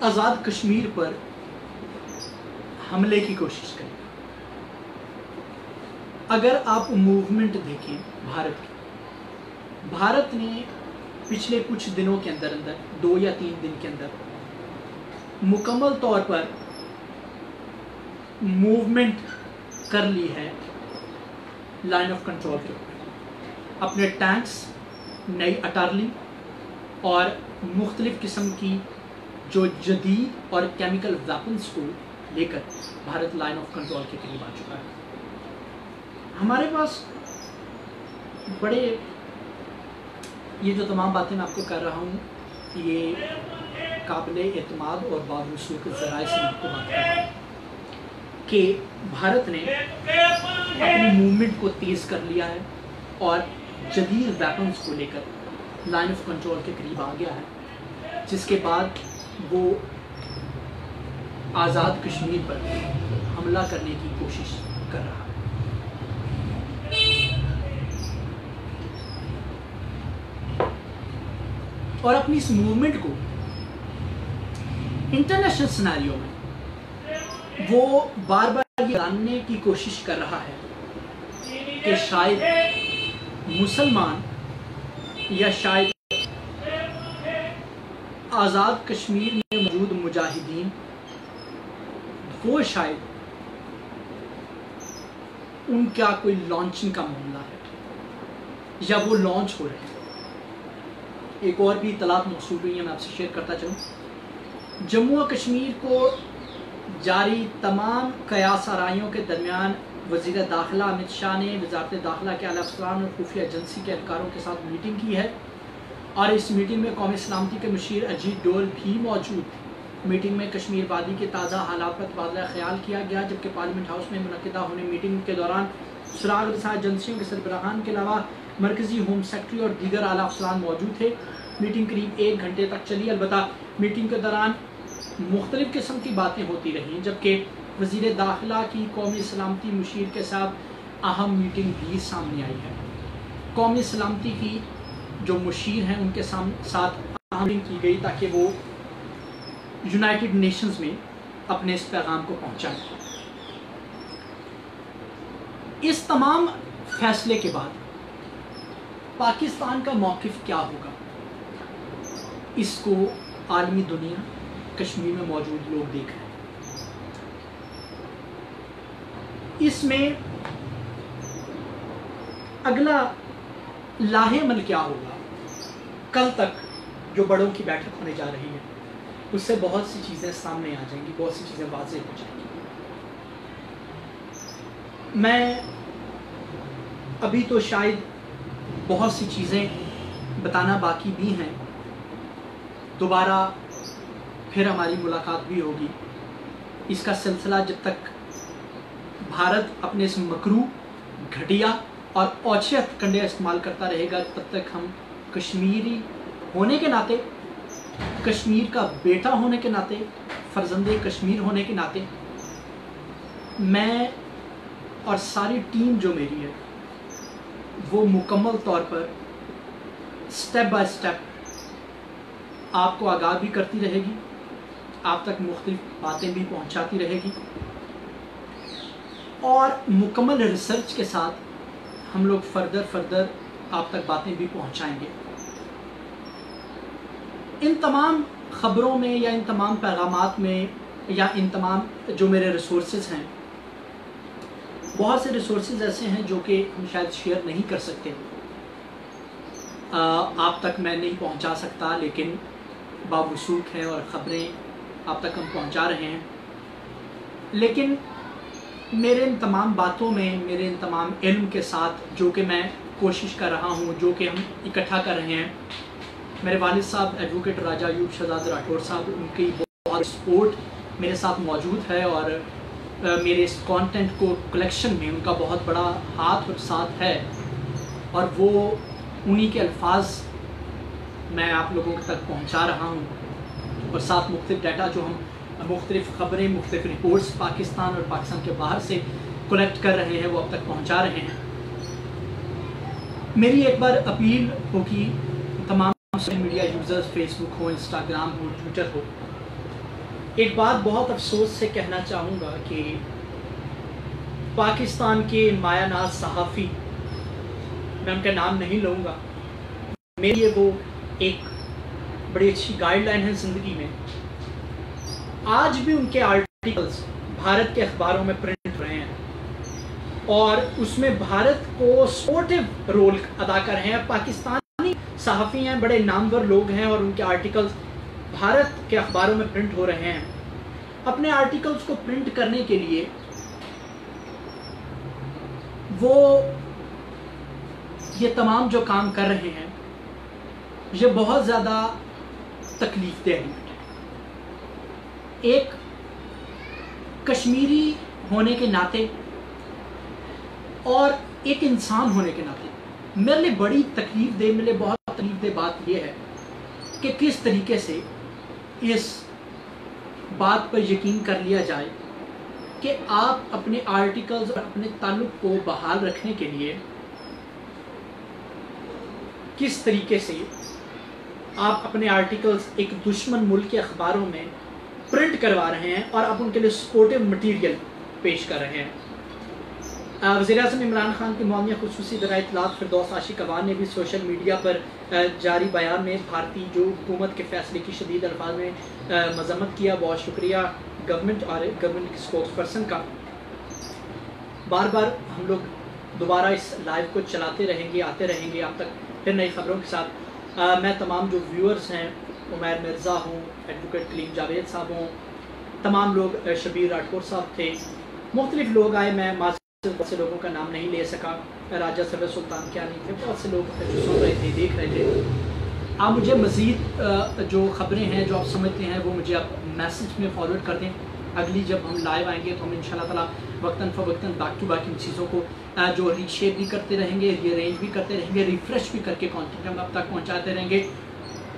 آزاد کشمیر پر حملے کی کوشش کریں اگر آپ موومنٹ دیکھیں بھارت کی، بھارت نے پچھلے کچھ دنوں کے اندر اندر، دو یا تین دن کے اندر مکمل طور پر موومنٹ کر لی ہے لائن آف کنٹرول کے اوپر۔ اپنے ٹینکس نئی اٹارلی اور مختلف قسم کی جو جدید اور کیمیکل ویپنس کو لے کر بھارت لائن آف کنٹرول کے قریب آ چکا ہے۔ ہمارے پاس بڑے یہ جو تمام باتیں میں آپ کو کر رہا ہوں، یہ قابل اعتماد اور بابوسو کے ذرائع سے بات کہ بھارت نے اپنی موومنٹ کو تیز کر لیا ہے اور جدید ویپنز کو لے کر لائن آف کنٹرول کے قریب آ گیا ہے، جس کے بعد وہ آزاد کشمیر پر حملہ کرنے کی کوشش کر رہا ہے۔ اور اپنی اس موومنٹ کو انٹرنیشنل سناریوں میں وہ بار بار یہ جاننے کی کوشش کر رہا ہے کہ شاید مسلمان یا شاید آزاد کشمیر میں موجود مجاہدین، وہ شاید ان کا کوئی لانچنگ کا معاملہ ہے یا وہ لانچ ہو رہے ہیں۔ ایک اور بھی اطلاعات موصول ہوئی ہیں، میں آپ سے شیئر کرتا چلوں۔ جموں و کشمیر کو جاری تمام قیاس آرائیوں کے درمیان وزیر داخلہ امت شاہ نے وزارت داخلہ کے اعلی افسران اور خفیہ ایجنسی کے اہلکاروں کے ساتھ میٹنگ کی ہے اور اس میٹنگ میں قومی سلامتی کے مشیر اجیت ڈول بھی موجود میٹنگ میں کشمیر وادی کے تازہ حالات پر تبادلہ خیال کیا گیا، جبکہ پارلیمنٹ ہاؤس میں منعقدہ ہونے میٹنگ کے دوران سراغ رسا ایجنسیوں کے سربراہان کے علاوہ مرکزی ہوم سیکٹری اور دیگر اعلیٰ افسران موجود تھے۔ میٹنگ قریب ایک گھنٹے تک چلی۔ البتہ میٹنگ کے دوران مختلف قسم کی باتیں ہوتی رہیں جبکہ وزیر داخلہ کی قومی سلامتی مشیر کے ساتھ اہم میٹنگ بھی سامنے آئی ہے۔ قومی سلامتی کی جو مشیر ہیں، ان کے ساتھ اہم میٹنگ کی گئی تاکہ وہ یونائٹڈ نیشنز میں اپنے اس پیغام کو پہنچائیں۔ اس تمام فیصلے کے بعد پاکستان کا موقف کیا ہوگا؟ اس کو عالمی دنیا کشمیر میں موجود لوگ دیکھ رہے ہیں۔ اس میں اگلا لاہے عمل کیا ہوگا؟ کل تک جو بڑوں کی بیٹھک ہونے جا رہی ہے، اس سے بہت سی چیزیں سامنے آ جائیں گی، بہت سی چیزیں واضح ہو جائیں گی۔ میں ابھی تو شاید بہت سی چیزیں بتانا باقی بھی ہیں دوبارہ پھر ہماری ملاقات بھی ہوگی۔ اس کا سلسلہ جب تک بھارت اپنے اس مکرو، گھٹیا اور اوچھت کنڈے استعمال کرتا رہے گا، تب تک ہم کشمیری ہونے کے ناطے، کشمیر کا بیٹا ہونے کے ناطے، فرزند کشمیر ہونے کے ناطے، میں اور ساری ٹیم جو میری ہے، وہ مکمل طور پر سٹیپ بائی سٹیپ آپ کو آگاہ بھی کرتی رہے گی، آپ تک مختلف باتیں بھی پہنچاتی رہے گی۔ اور مکمل ریسرچ کے ساتھ ہم لوگ فردر فردر آپ تک باتیں بھی پہنچائیں گے۔ ان تمام خبروں میں یا ان تمام پیغامات میں یا ان تمام جو میرے ریسورسز ہیں، بہت سے ریسورسز ایسے ہیں جو کہ ہم شاید شیئر نہیں کر سکتے۔ آپ تک میں نہیں پہنچا سکتا، لیکن بابوسوک ہے اور خبریں آپ تک ہم پہنچا رہے ہیں۔ لیکن میرے ان تمام باتوں میں، میرے ان تمام علم کے ساتھ جو کہ میں کوشش کر رہا ہوں، جو کہ ہم اکٹھا کر رہے ہیں، میرے والد صاحب ایڈوکیٹ راجہ ایوب شہزاد راٹھور صاحب، ان کی بہت سپورٹ میرے ساتھ موجود ہے اور میرے اس کانٹینٹ کو کلیکشن میں ان کا بہت بڑا ہاتھ اور ساتھ ہے۔ اور وہ انہی کے الفاظ میں آپ لوگوں تک پہنچا رہا ہوں اور ساتھ مختلف ڈیٹا جو ہم مختلف خبریں، مختلف رپورٹس پاکستان اور پاکستان کے باہر سے کلیکٹ کر رہے ہیں، وہ اب تک پہنچا رہے ہیں۔ میری ایک بار اپیل ہوگی، تمام social media users Facebook ہو انسٹاگرام ہو ٹویٹر ہو، ایک بات بہت افسوس سے کہنا چاہوں گا کہ پاکستان کے مایا ناز صحافی، میں ان کا نام نہیں لوں گا، میرے لیے وہ ایک بڑی اچھی گائیڈ لائن ہے زندگی میں۔ آج بھی ان کے آرٹیکلز بھارت کے اخباروں میں پرنٹ رہے ہیں۔ اور اس میں بھارت کو سپورٹیو رول ادا کر رہے ہیں۔ پاکستانی صحافی ہیں، بڑے نامور لوگ ہیں اور ان کے آرٹیکلز بھارت کے اخباروں میں پرنٹ ہو رہے ہیں۔ اپنے آرٹیکلز کو پرنٹ کرنے کے لیے وہ یہ تمام جو کام کر رہے ہیں یہ بہت زیادہ تکلیف دہ ہیں ایک کشمیری ہونے کے ناطے اور ایک انسان ہونے کے ناطے۔ میرے لیے بڑی تکلیف دہ، میرے لیے بہت تکلیف دہ بات یہ ہے کہ کس طریقے سے اس بات پر یقین کر لیا جائے کہ آپ اپنے آرٹیکلز اور اپنے تعلق کو بحال رکھنے کے لیے کس طریقے سے آپ اپنے آرٹیکلز ایک دشمن ملک کے اخباروں میں پرنٹ کروا رہے ہیں اور اب ان کے لیے سپورٹیو مٹیریل پیش کر رہے ہیں۔ وزیر اعظم عمران خان کی معامیہ خصوصی ذرائع اطلاعات فردوس عاشق اوان نے بھی سوشل میڈیا پر جاری بیان میں بھارتی جو حکومت کے فیصلے کی شدید الفاظ میں مذمت کیا۔ بہت شکریہ گورنمنٹ اور گورنمنٹ سپورٹس پرسن کا۔ بار بار ہم لوگ دوبارہ اس لائیو کو چلاتے رہیں گے، آتے رہیں گے۔ آپ تک پھر نئی خبروں کے ساتھ میں تمام جو ویورز ہیں، عمیر مرزا ہوں ایڈوکیٹ کلیم جاوید صاحب ہوں، تمام لوگ شبیر راٹھور صاحب تھے۔ مختلف لوگ آئے، میں بہت سے لوگوں کا نام نہیں لے سکا۔ راجہ سر سلطان کیا نہیں تھے، بہت سے لوگ جو سن رہے تھے، دیکھ رہے تھے۔ آپ مجھے مزید جو خبریں ہیں، جو آپ سمجھتے ہیں، وہ مجھے آپ میسج میں فارورڈ کر دیں۔ اگلی جب ہم لائیو آئیں گے تو ہم ان شاء اللہ تعالیٰ وقتاً فوقتاً بیک ٹو ان چیزوں کو جو ریشیپ بھی کرتے رہیں گے ری ارینج بھی کرتے رہیں گے ریفریش بھی کر کے کانٹینٹ ہم اب تک پہنچاتے رہیں گے۔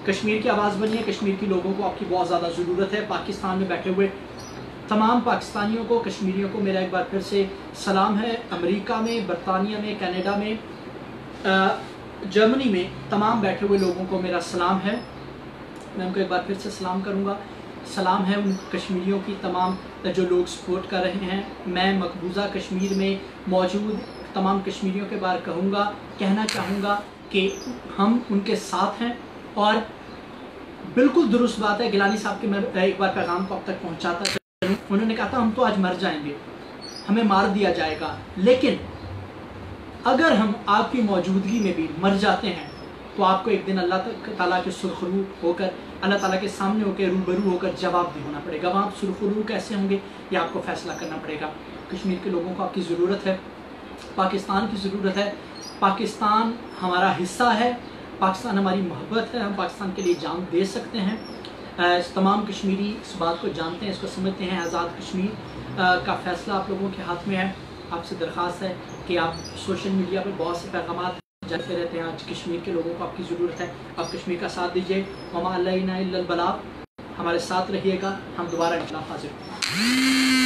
کشمیر کی آواز بنی ہے، کشمیر کی لوگوں کو آپ کی بہت زیادہ ضرورت ہے۔ پاکستان میں بیٹھے ہوئے تمام پاکستانیوں کو، کشمیریوں کو میرا ایک بار پھر سے سلام ہے۔ امریکہ میں، برطانیہ میں، کینیڈا میں جرمنی میں تمام بیٹھے ہوئے لوگوں کو میرا سلام ہے۔ میں ان کو ایک بار پھر سے سلام کروں گا۔ سلام ہے ان کشمیریوں کی تمام جو لوگ سپورٹ کر رہے ہیں، میں مقبوضہ کشمیر میں موجود تمام کشمیریوں کے بار کہوں گا، کہنا چاہوں گا کہ ہم ان کے ساتھ ہیں اور بالکل درست بات ہے گلانی صاحب کے میں ایک بار پیغام کو اب تک پہنچاتا انہوں نے کہا تھا، ہم تو آج مر جائیں گے، ہمیں مار دیا جائے گا۔ لیکن اگر ہم آپ کی موجودگی میں بھی مر جاتے ہیں، تو آپ کو ایک دن اللہ تعالیٰ کے سرخرو ہو کر اللہ تعالیٰ کے سامنے ہو کے روبرو ہو کر جواب بھی ہونا پڑے گا۔ وہاں سرخرو کیسے ہوں گے؟ یہ آپ کو فیصلہ کرنا پڑے گا۔ کشمیر کے لوگوں کو آپ کی ضرورت ہے، پاکستان کی ضرورت ہے۔ پاکستان ہمارا حصہ ہے، پاکستان ہماری محبت ہے، ہم پاکستان کے لیے جان دے سکتے ہیں۔ تمام کشمیری اس بات کو جانتے ہیں، اس کو سمجھتے ہیں۔ آزاد کشمیر کا فیصلہ آپ لوگوں کے ہاتھ میں ہے۔ آپ سے درخواست ہے کہ آپ سوشل میڈیا پہ بہت سے پیغامات جاتے رہتے ہیں آج کشمیر کے لوگوں کو آپ کی ضرورت ہے، آپ کشمیر کا ساتھ دیجیے مما اللہ البلا ہمارے ساتھ رہیے گا، ہم دوبارہ انشاءاللہ حاضر ہوں۔